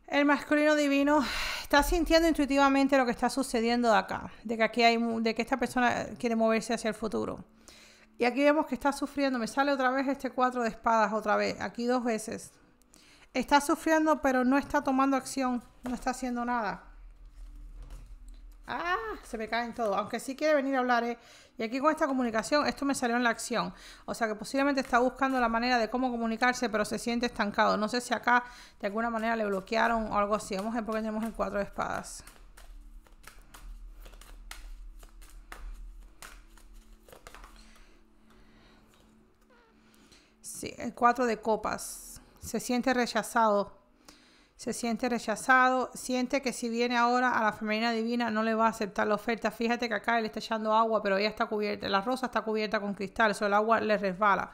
[SPEAKER 1] El masculino divino está sintiendo intuitivamente lo que está sucediendo de acá, de que aquí hay, de que esta persona quiere moverse hacia el futuro. Y aquí vemos que está sufriendo, me sale otra vez este cuatro de espadas, otra vez, aquí dos veces. Está sufriendo, pero no está tomando acción, no está haciendo nada. Ah, se me caen todo. Aunque sí quiere venir a hablar, ¿eh? Y aquí con esta comunicación, esto me salió en la acción. O sea que posiblemente está buscando la manera de cómo comunicarse, pero se siente estancado. No sé si acá de alguna manera le bloquearon o algo así. Vamos a ver por qué tenemos el cuatro de espadas. Sí, el cuatro de copas. Se siente rechazado se siente rechazado, siente que si viene ahora a la femenina divina no le va a aceptar la oferta. Fíjate que acá él está echando agua, pero ella está cubierta, la rosa está cubierta con cristal, eso el agua le resbala.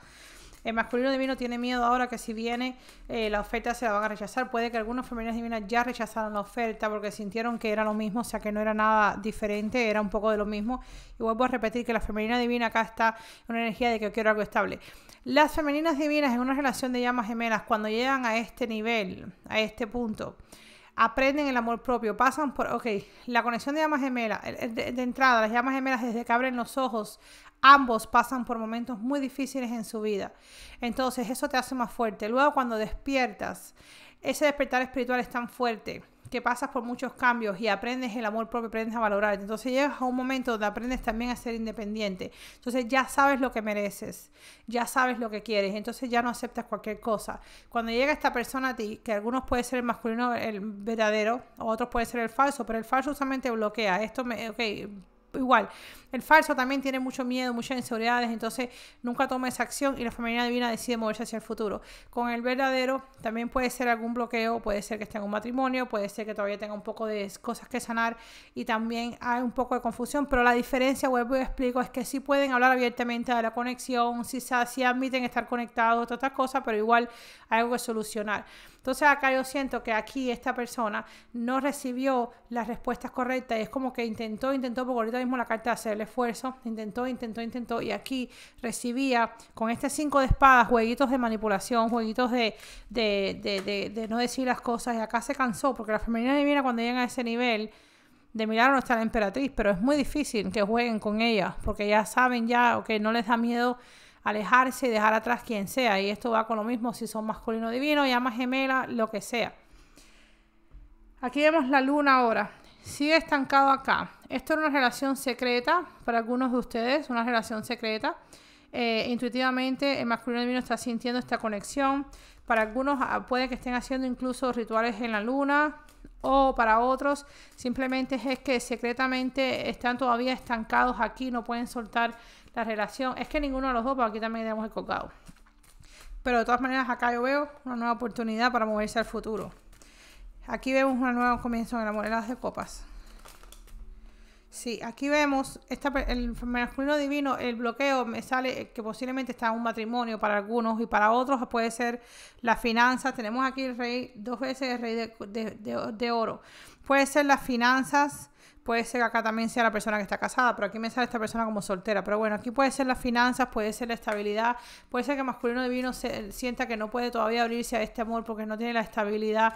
[SPEAKER 1] El masculino divino tiene miedo ahora que si viene eh, la oferta se la van a rechazar. Puede que algunas femeninas divinas ya rechazaron la oferta porque sintieron que era lo mismo, o sea que no era nada diferente, era un poco de lo mismo. Y vuelvo a repetir que la femenina divina acá está en una energía de que quiero algo estable. Las femeninas divinas en una relación de llamas gemelas, cuando llegan a este nivel, a este punto, aprenden el amor propio, pasan por, ok, la conexión de llamas gemelas, de, entrada, las llamas gemelas desde que abren los ojos Ambos pasan por momentos muy difíciles en su vida. Entonces eso te hace más fuerte. Luego cuando despiertas, ese despertar espiritual es tan fuerte que pasas por muchos cambios y aprendes el amor propio, aprendes a valorar. Entonces llegas a un momento donde aprendes también a ser independiente. Entonces ya sabes lo que mereces, ya sabes lo que quieres, entonces ya no aceptas cualquier cosa. Cuando llega esta persona a ti, que algunos puede ser el masculino, el verdadero, o otros puede ser el falso, pero el falso usualmente bloquea. Esto me, ok, igual, el falso también tiene mucho miedo, muchas inseguridades, entonces nunca toma esa acción y la femenina divina decide moverse hacia el futuro. Con el verdadero también puede ser algún bloqueo, puede ser que esté en un matrimonio, puede ser que todavía tenga un poco de cosas que sanar y también hay un poco de confusión, pero la diferencia, vuelvo y explico, es que sí pueden hablar abiertamente de la conexión, si sí admiten estar conectados, todas estas cosas, pero igual hay algo que solucionar. Entonces acá yo siento que aquí esta persona no recibió las respuestas correctas y es como que intentó, intentó, porque ahorita mismo la carta hace el esfuerzo, intentó, intentó, intentó y aquí recibía con este cinco de espadas jueguitos de manipulación, jueguitos de, de, de, de, no decir las cosas y acá se cansó porque la femenina divina cuando llegan a ese nivel de mirar no está la emperatriz, pero es muy difícil que jueguen con ella porque ya saben ya, que no les da miedo alejarse y dejar atrás quien sea. Y esto va con lo mismo si son masculino divino, llama gemela, lo que sea. Aquí vemos la luna ahora. Sigue estancado acá. Esto es una relación secreta para algunos de ustedes, una relación secreta. Eh, intuitivamente el masculino divino está sintiendo esta conexión. Para algunos ah, puede que estén haciendo incluso rituales en la luna o para otros simplemente es que secretamente están todavía estancados aquí, no pueden soltar la relación. Es que ninguno de los dos, pero aquí también tenemos el cocao. Pero de todas maneras acá yo veo una nueva oportunidad para moverse al futuro. Aquí vemos un nuevo comienzo en la moneda de copas. Sí, aquí vemos esta, el masculino divino, el bloqueo me sale que posiblemente está en un matrimonio para algunos y para otros puede ser la finanza. Tenemos aquí el rey, dos veces el rey de, de oro. Puede ser las finanzas, Puede ser que acá también sea la persona que está casada, pero aquí me sale esta persona como soltera. Pero bueno, aquí puede ser las finanzas, puede ser la estabilidad, puede ser que masculino divino se, sienta que no puede todavía abrirse a este amor porque no tiene la estabilidad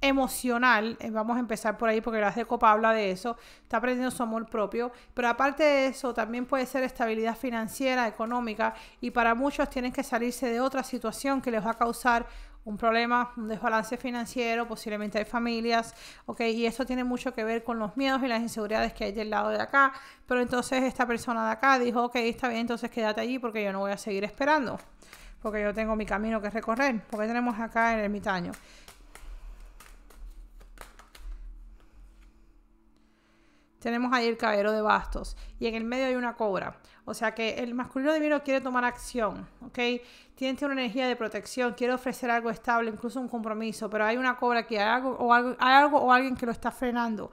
[SPEAKER 1] emocional, eh, vamos a empezar por ahí porque la de copa habla de eso, está aprendiendo su amor propio, pero aparte de eso también puede ser estabilidad financiera, económica. Y para muchos tienen que salirse de otra situación que les va a causar un problema, un desbalance financiero, posiblemente hay familias, ok, y eso tiene mucho que ver con los miedos y las inseguridades que hay del lado de acá, pero entonces esta persona de acá dijo, ok, está bien, entonces quédate allí porque yo no voy a seguir esperando, porque yo tengo mi camino que recorrer, porque tenemos acá el ermitaño. Tenemos ahí el caballero de bastos y en el medio hay una cobra. O sea que el masculino divino quiere tomar acción, ¿ok? Tiene una energía de protección, quiere ofrecer algo estable, incluso un compromiso, pero hay una cobra que hay algo o, algo, hay algo o alguien que lo está frenando.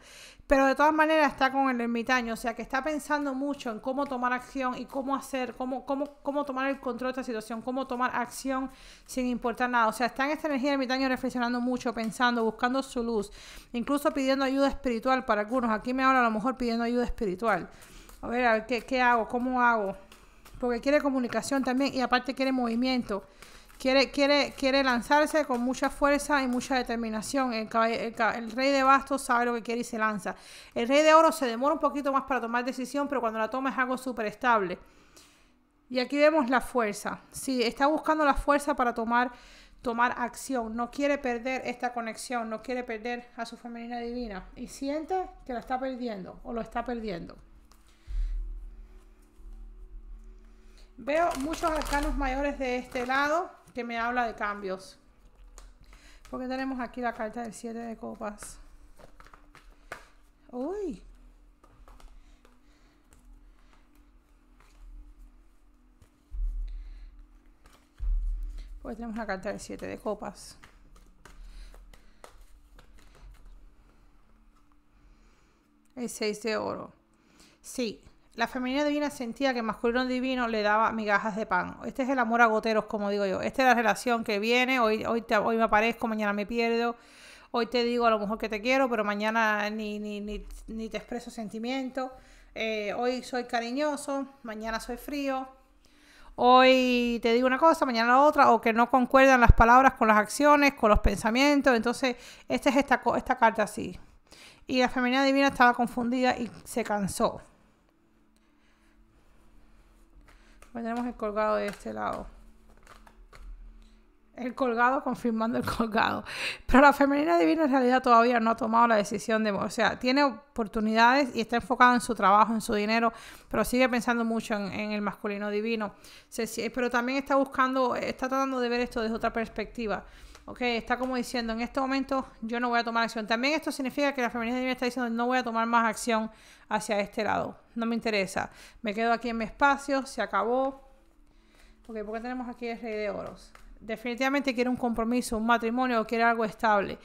[SPEAKER 1] Pero de todas maneras está con el ermitaño, o sea que está pensando mucho en cómo tomar acción y cómo hacer, cómo, cómo, cómo tomar el control de esta situación, cómo tomar acción sin importar nada. O sea, está en esta energía del ermitaño reflexionando mucho, pensando, buscando su luz, incluso pidiendo ayuda espiritual para algunos. Aquí me habla a lo mejor pidiendo ayuda espiritual. A ver, a ver ¿qué, ¿qué hago? ¿Cómo hago? Porque quiere comunicación también y aparte quiere movimiento. Quiere, quiere, quiere lanzarse con mucha fuerza y mucha determinación. El, rey de bastos sabe lo que quiere y se lanza. El rey de oro se demora un poquito más para tomar decisión, pero cuando la toma es algo súper estable. Y aquí vemos la fuerza. Sí, está buscando la fuerza para tomar, tomar acción. No quiere perder esta conexión. No quiere perder a su femenina divina. Y siente que la está perdiendo o lo está perdiendo. Veo muchos arcanos mayores de este lado que me habla de cambios. Porque tenemos aquí la carta del 7 de copas. Uy. Pues tenemos la carta del 7 de copas. El 6 de oro. Sí, la femenina divina sentía que el masculino divino le daba migajas de pan. Este es el amor a goteros, como digo yo. Esta es la relación que viene. Hoy, hoy, me aparezco, mañana me pierdo. Hoy te digo a lo mejor que te quiero, pero mañana ni, ni, ni, te expreso sentimiento. Eh, hoy soy cariñoso, mañana soy frío. Hoy te digo una cosa, mañana la otra, o que no concuerdan las palabras con las acciones, con los pensamientos. Entonces, esta es esta, esta carta así. Y la femenina divina estaba confundida y se cansó. Tenemos el colgado de este lado. El colgado confirmando el colgado. Pero la femenina divina en realidad todavía no ha tomado la decisión de... O sea, tiene oportunidades y está enfocado en su trabajo, en su dinero, pero sigue pensando mucho en, el masculino divino. pero también está buscando, está tratando de ver esto desde otra perspectiva. Ok, está como diciendo, en este momento yo no voy a tomar acción. También esto significa que la femenina divina está diciendo, no voy a tomar más acción hacia este lado. No me interesa. Me quedo aquí en mi espacio, se acabó. Ok, porque tenemos aquí el rey de oros. Definitivamente quiere un compromiso, un matrimonio o quiere algo estable.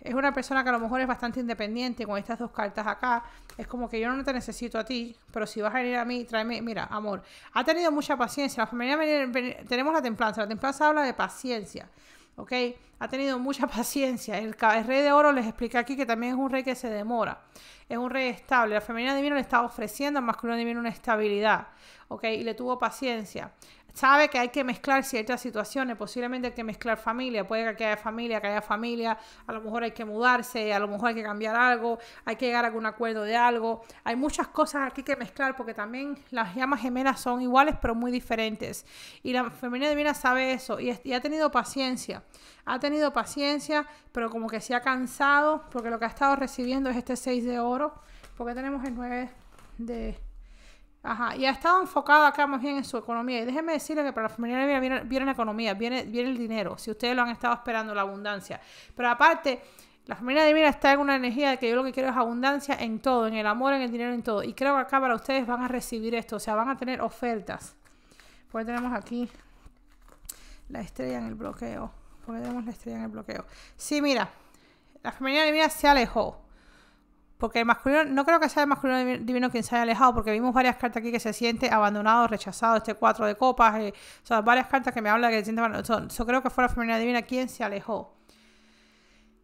[SPEAKER 1] Es una persona que a lo mejor es bastante independiente con estas dos cartas acá. Es como que yo no te necesito a ti, pero si vas a venir a mí, tráeme, mira, amor. Ha tenido mucha paciencia. La femenina tenemos la templanza. La templanza habla de paciencia. ¿Ok? Ha tenido mucha paciencia. El, rey de oro les explica aquí que también es un rey que se demora. Es un rey estable. La femenina divina le está ofreciendo al masculino divino una estabilidad, ¿ok? Y le tuvo paciencia sabe que hay que mezclar ciertas situaciones, posiblemente hay que mezclar familia, puede que haya familia, que haya familia, a lo mejor hay que mudarse, a lo mejor hay que cambiar algo, hay que llegar a algún acuerdo de algo, hay muchas cosas aquí que mezclar porque también las llamas gemelas son iguales pero muy diferentes. Y la femenina divina sabe eso y, y ha tenido paciencia, ha tenido paciencia pero como que se ha cansado porque lo que ha estado recibiendo es este 6 de oro, porque tenemos el 9 de Ajá, y ha estado enfocado acá más bien en su economía. Y déjenme decirle que para la familia viene, viene, la economía, viene, viene el dinero, si ustedes lo han estado esperando, la abundancia. Pero aparte, la familia divina está en una energía de que yo lo que quiero es abundancia en todo, en el amor, en el dinero, en todo. Y creo que acá para ustedes van a recibir esto, o sea, van a tener ofertas. Porque tenemos aquí la estrella en el bloqueo. Porque tenemos la estrella en el bloqueo. Sí, mira, la familia divina se alejó. Porque el masculino, no creo que sea el masculino divino quien se haya alejado, porque vimos varias cartas aquí que se siente abandonado, rechazado, este cuatro de copas, eh, o sea, varias cartas que me hablan que se siente Yo creo que fue la femenina divina quien se alejó.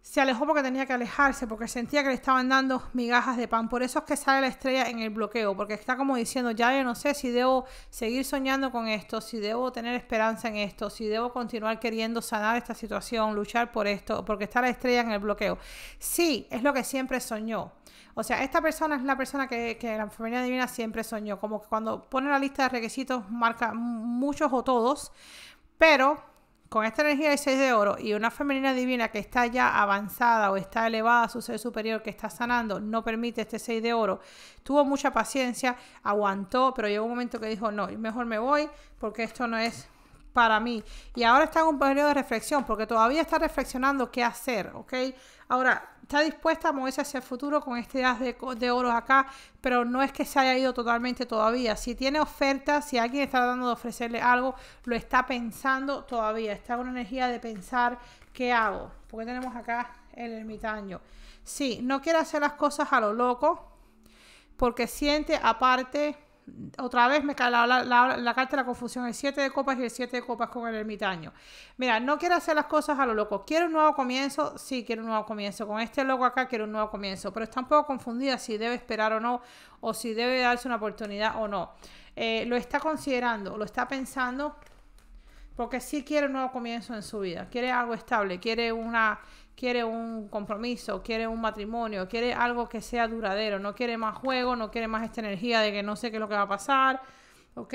[SPEAKER 1] Se alejó porque tenía que alejarse, porque sentía que le estaban dando migajas de pan. Por eso es que sale la estrella en el bloqueo, porque está como diciendo, ya yo no sé si debo seguir soñando con esto, si debo tener esperanza en esto, si debo continuar queriendo sanar esta situación, luchar por esto, porque está la estrella en el bloqueo. Sí, es lo que siempre soñó. O sea, esta persona es la persona que, la femenina divina siempre soñó. Como que cuando pone la lista de requisitos marca muchos o todos, pero con esta energía de 6 de oro y una femenina divina que está ya avanzada o está elevada a su ser superior, que está sanando, no permite este 6 de oro, tuvo mucha paciencia, aguantó, pero llegó un momento que dijo, no, mejor me voy porque esto no es para mí. Y ahora está en un periodo de reflexión, porque todavía está reflexionando qué hacer, ¿ok? Ahora, está dispuesta a moverse hacia el futuro con este as de, de oro acá, pero no es que se haya ido totalmente todavía. Si tiene ofertas, si alguien está tratando de ofrecerle algo, lo está pensando todavía. Está una energía de pensar qué hago. Porque tenemos acá el ermitaño. Sí, no quiere hacer las cosas a lo loco, porque siente aparte otra vez me cae la, la, carta de la confusión, el 7 de copas y el 7 de copas con el ermitaño. Mira, no quiero hacer las cosas a lo loco. ¿Quiero un nuevo comienzo? Sí, quiero un nuevo comienzo. Con este loco acá quiero un nuevo comienzo. Pero está un poco confundida si debe esperar o no, o si debe darse una oportunidad o no. Eh, lo está considerando, lo está pensando, Porque sí quiere un nuevo comienzo en su vida. Quiere algo estable. Quiere una quiere un compromiso, quiere un matrimonio, quiere algo que sea duradero, no quiere más juego, no quiere más esta energía de que no sé qué es lo que va a pasar, ¿ok?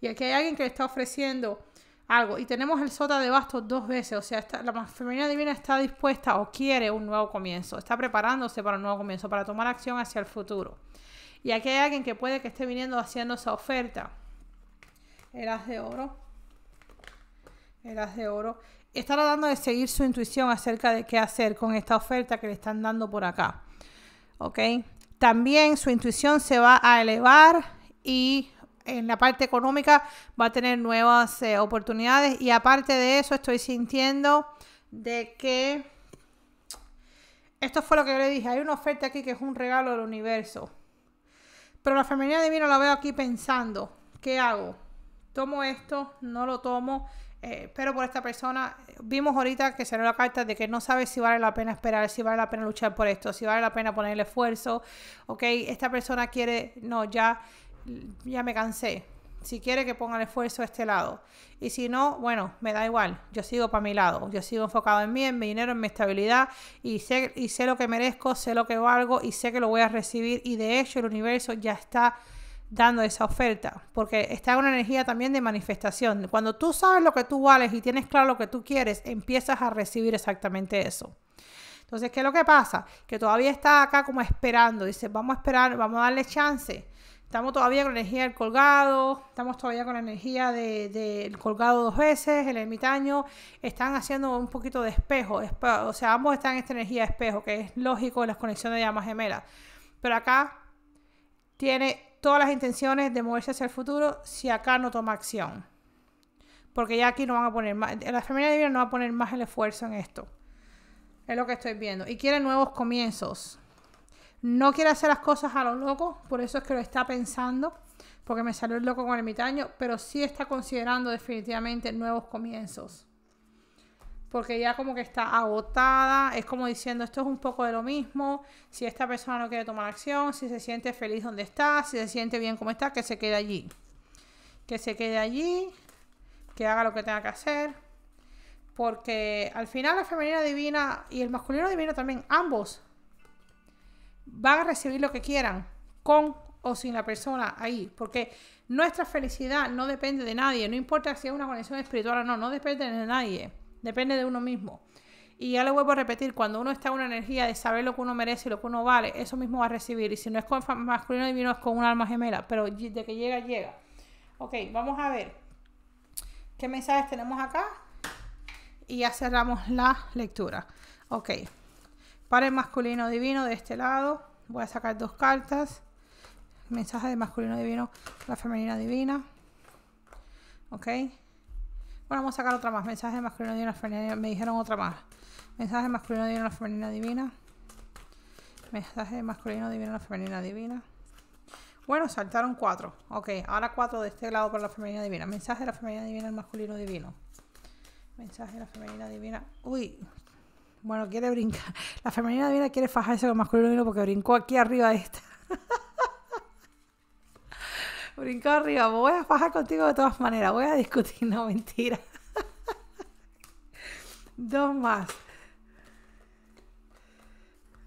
[SPEAKER 1] Y aquí hay alguien que le está ofreciendo algo. Y tenemos el sota de bastos dos veces, o sea, la femenina divina está dispuesta o quiere un nuevo comienzo, está preparándose para un nuevo comienzo, para tomar acción hacia el futuro. Y aquí hay alguien que puede que esté viniendo haciendo esa oferta. El de oro. El de oro está tratando de seguir su intuición acerca de qué hacer con esta oferta que le están dando por acá. ¿Ok? También su intuición se va a elevar y en la parte económica va a tener nuevas eh, oportunidades y aparte de eso estoy sintiendo de que esto fue lo que yo le dije, hay una oferta aquí que es un regalo del universo. Pero la femenina divina la veo aquí pensando, ¿qué hago? ¿Tomo esto? ¿No lo tomo? Eh, pero por esta persona, vimos ahorita que salió la carta de que no sabe si vale la pena esperar, si vale la pena luchar por esto, si vale la pena poner el esfuerzo, ok, esta persona quiere, no, ya, ya me cansé, si quiere que ponga el esfuerzo a este lado. Y si no, bueno, me da igual. Yo sigo para mi lado. Yo sigo enfocado en mí, en mi dinero, en mi estabilidad. Y sé, y sé lo que merezco, sé lo que valgo y sé que lo voy a recibir. Y de hecho el universo ya está dando esa oferta, porque está en una energía también de manifestación. Cuando tú sabes lo que tú vales y tienes claro lo que tú quieres, empiezas a recibir exactamente eso. Entonces, ¿qué es lo que pasa? Que todavía está acá como esperando. Dice, vamos a esperar, vamos a darle chance. Estamos todavía con la energía del colgado, estamos todavía con la energía del colgado dos veces, el ermitaño. Están haciendo un poquito de espejo. O sea, ambos están en esta energía de espejo, que es lógico en las conexiones de llamas gemelas. Pero acá tiene todas las intenciones de moverse hacia el futuro si acá no toma acción. Porque ya aquí no van a poner más, la familia divina no va a poner más el esfuerzo en esto. Es lo que estoy viendo. Y quiere nuevos comienzos. No quiere hacer las cosas a lo loco, por eso es que lo está pensando, porque me salió el loco con el ermitaño, pero sí está considerando definitivamente nuevos comienzos porque ya como que está agotada, es como diciendo esto es un poco de lo mismo, si esta persona no quiere tomar acción, si se siente feliz donde está, si se siente bien como está, que se quede allí, que se quede allí, que haga lo que tenga que hacer, porque al final la femenina divina y el masculino divino también, ambos van a recibir lo que quieran, con o sin la persona ahí, porque nuestra felicidad no depende de nadie, no importa si es una conexión espiritual o no, no depende de nadie. Depende de uno mismo. Y ya le vuelvo a repetir, cuando uno está en una energía de saber lo que uno merece y lo que uno vale, eso mismo va a recibir. Y si no es con masculino divino, es con un alma gemela. Pero de que llega, llega. Ok, vamos a ver qué mensajes tenemos acá. Y ya cerramos la lectura. Ok, para el masculino divino de este lado, voy a sacar dos cartas. Mensaje de masculino divino, la femenina divina. Ok. Bueno, vamos a sacar otra más. Mensaje masculino divino, femenina. Me dijeron otra más. Mensaje masculino divino, femenina divina. Mensaje masculino divino, femenina divina. Bueno, saltaron cuatro. Ok, ahora cuatro de este lado por la femenina divina. Mensaje de la femenina divina, el masculino divino. Mensaje de la femenina divina. Uy. Bueno, quiere brincar. La femenina divina quiere fajarse con el masculino divino porque brincó aquí arriba de esta. Brincó arriba, voy a fajar contigo de todas maneras, voy a discutir, no mentira. Dos más.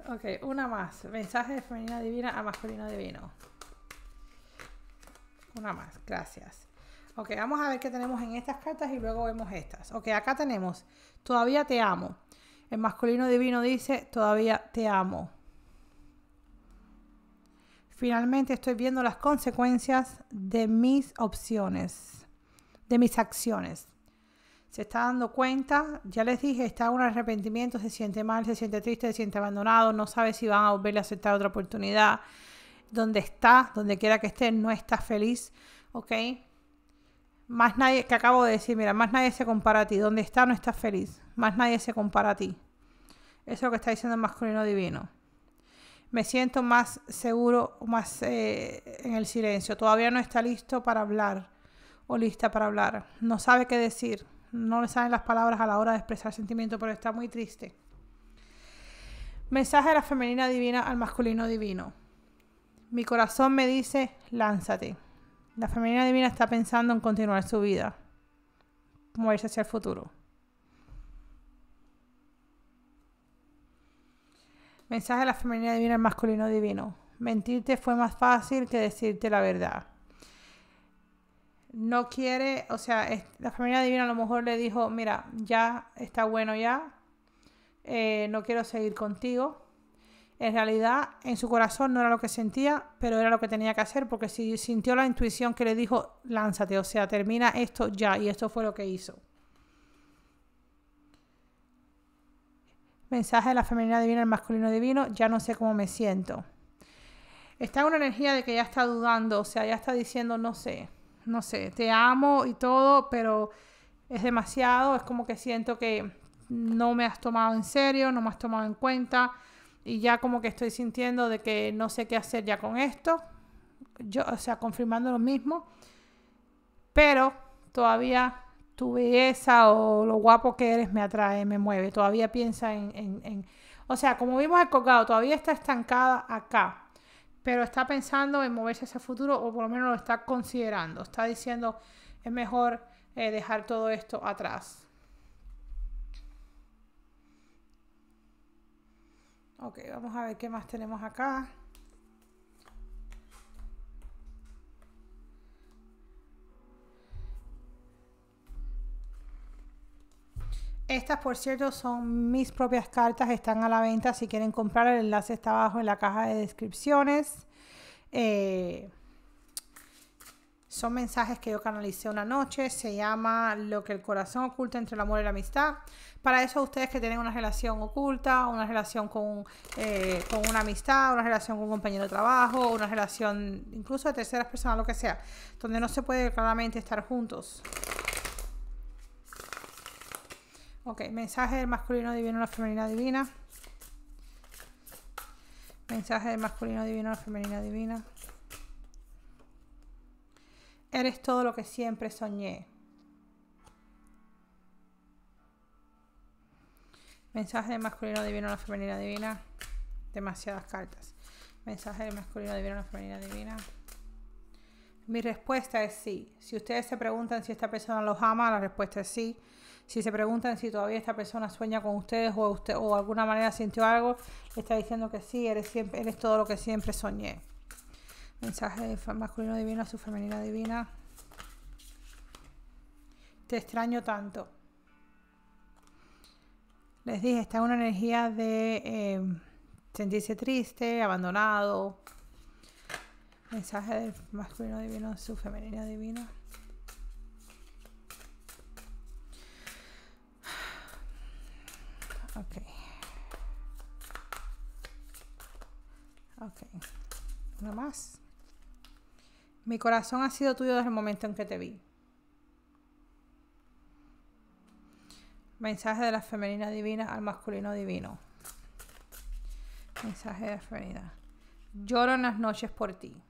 [SPEAKER 1] Ok, una más. Mensaje de femenina divina a masculino divino. Una más, gracias. Ok, vamos a ver qué tenemos en estas cartas y luego vemos estas. Ok, acá tenemos, todavía te amo. El masculino divino dice, todavía te amo. Finalmente estoy viendo las consecuencias de mis opciones, de mis acciones. Se está dando cuenta, ya les dije, está en un arrepentimiento, se siente mal, se siente triste, se siente abandonado, no sabe si van a volverle a aceptar otra oportunidad. Donde está, donde quiera que esté, no está feliz, ¿ok? Más nadie, que acabo de decir, mira, más nadie se compara a ti. Donde está, no está feliz. Más nadie se compara a ti. Eso es lo que está diciendo el masculino divino me siento más seguro, más eh, en el silencio. Todavía no está listo para hablar o lista para hablar. No sabe qué decir. No le salen las palabras a la hora de expresar sentimiento, pero está muy triste. Mensaje de la femenina divina al masculino divino. Mi corazón me dice, lánzate. La femenina divina está pensando en continuar su vida. moverse hacia el futuro. Mensaje de la femenina divina al masculino divino. Mentirte fue más fácil que decirte la verdad. No quiere, o sea, la femenina divina a lo mejor le dijo, mira, ya está bueno ya, eh, no quiero seguir contigo. En realidad, en su corazón no era lo que sentía, pero era lo que tenía que hacer, porque si sintió la intuición que le dijo, lánzate, o sea, termina esto ya, y esto fue lo que hizo. Mensaje de la femenina divina al masculino divino, ya no sé cómo me siento. Está en una energía de que ya está dudando, o sea, ya está diciendo, no sé, no sé, te amo y todo, pero es demasiado, es como que siento que no me has tomado en serio, no me has tomado en cuenta y ya como que estoy sintiendo de que no sé qué hacer ya con esto. Yo, o sea, confirmando lo mismo, pero todavía tu belleza o lo guapo que eres me atrae, me mueve. Todavía piensa en, o sea, como vimos el colgado, todavía está estancada acá, pero está pensando en moverse hacia el futuro o por lo menos lo está considerando. Está diciendo, es mejor eh, dejar todo esto atrás. Ok, vamos a ver qué más tenemos acá. Estas, por cierto, son mis propias cartas, están a la venta. Si quieren comprar, el enlace está abajo en la caja de descripciones. Eh, son mensajes que yo canalicé una noche. Se llama Lo que el corazón oculta entre el amor y la amistad. Para eso, ustedes que tienen una relación oculta, una relación con, eh, con una amistad, una relación con un compañero de trabajo, una relación incluso de terceras personas, lo que sea, donde no se puede claramente estar juntos. Ok, mensaje del masculino divino a la femenina divina. Mensaje del masculino divino a la femenina divina. Eres todo lo que siempre soñé. Mensaje del masculino divino a la femenina divina. Demasiadas cartas. Mensaje del masculino divino a la femenina divina. Mi respuesta es sí. Si ustedes se preguntan si esta persona los ama, la respuesta es sí. Si se preguntan si todavía esta persona sueña con ustedes o usted o de alguna manera sintió algo, está diciendo que sí, eres, todo lo que siempre soñé. Mensaje masculino divino a su femenina divina. Te extraño tanto. Les dije, está una energía de em, sentirse triste, abandonado. Mensaje de masculino divino a su femenina divina. Ok. Ok. Una más. Mi corazón ha sido tuyo desde el momento en que te vi. Mensaje de la femenina divina al masculino divino. Mensaje de la femenina. Lloro en las noches por ti.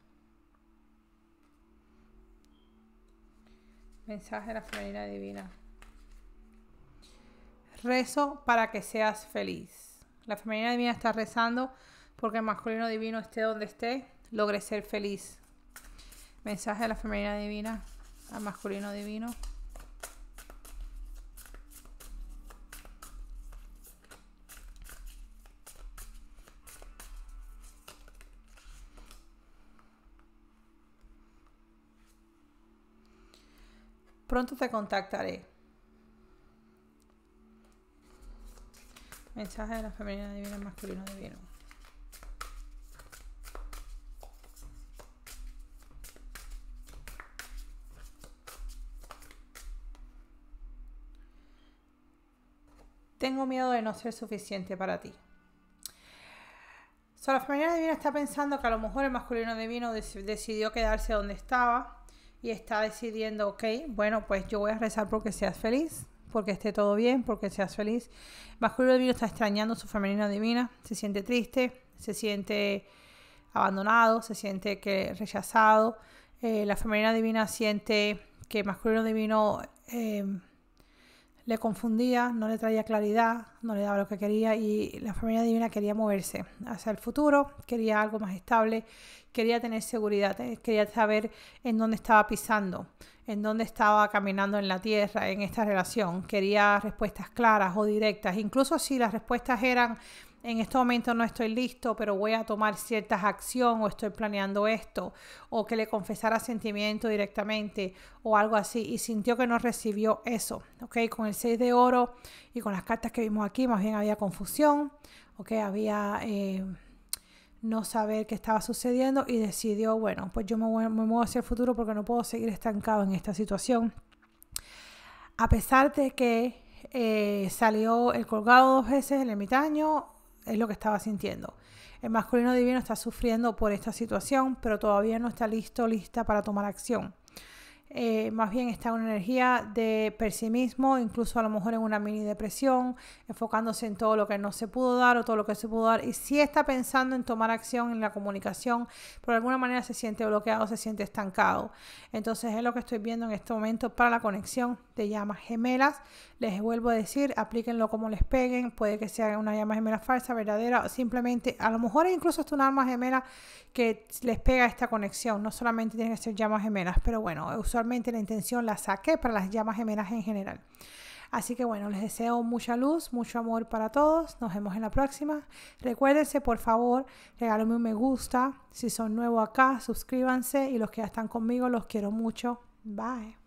[SPEAKER 1] Mensaje de la femenina divina Rezo para que seas feliz. La femenina divina está rezando porque el masculino divino esté donde esté, logre ser feliz. Mensaje de la femenina divina al masculino divino. Pronto te contactaré. Mensaje de la femenina divina, masculino divino. Tengo miedo de no ser suficiente para ti. So, la femenina divina está pensando que a lo mejor el masculino divino decidió quedarse donde estaba y está decidiendo, ok, bueno, pues yo voy a rezar porque seas feliz porque esté todo bien, porque seas feliz. Masculino divino está extrañando su femenina divina, se siente triste, se siente abandonado, se siente que rechazado. Eh, la femenina divina siente que masculino divino eh, le confundía, no le traía claridad, no le daba lo que quería y la familia divina quería moverse hacia el futuro, quería algo más estable, quería tener seguridad, eh, quería saber en dónde estaba pisando, en dónde estaba caminando en la tierra en esta relación, quería respuestas claras o directas, incluso si las respuestas eran en este momento no estoy listo, pero voy a tomar ciertas acciones o estoy planeando esto, o que le confesara sentimiento directamente o algo así, y sintió que no recibió eso, ¿ok? Con el 6 de oro y con las cartas que vimos aquí, más bien había confusión, ¿ok? Había eh, no saber qué estaba sucediendo y decidió, bueno, pues yo me, muevo hacia el futuro porque no puedo seguir estancado en esta situación. A pesar de que eh, salió el colgado dos veces, el ermitaño, es lo que estaba sintiendo. El masculino divino está sufriendo por esta situación, pero todavía no está listo, lista para tomar acción. Eh, más bien está en una energía de pesimismo, incluso a lo mejor en una mini depresión, enfocándose en todo lo que no se pudo dar o todo lo que se pudo dar. Y si está pensando en tomar acción en la comunicación, pero de alguna manera se siente bloqueado, se siente estancado. Entonces es lo que estoy viendo en este momento para la conexión de llamas gemelas. Les vuelvo a decir, aplíquenlo como les peguen. Puede que sea una llama gemela falsa, verdadera, simplemente, a lo mejor incluso es una arma gemela que les pega esta conexión. No solamente tienen que ser llamas gemelas, pero bueno, usualmente la intención la saqué para las llamas gemelas en general. Así que bueno, les deseo mucha luz, mucho amor para todos. Nos vemos en la próxima. Recuérdense, por favor, regálenme un me gusta. Si son nuevos acá, suscríbanse. Y los que ya están conmigo, los quiero mucho. Bye.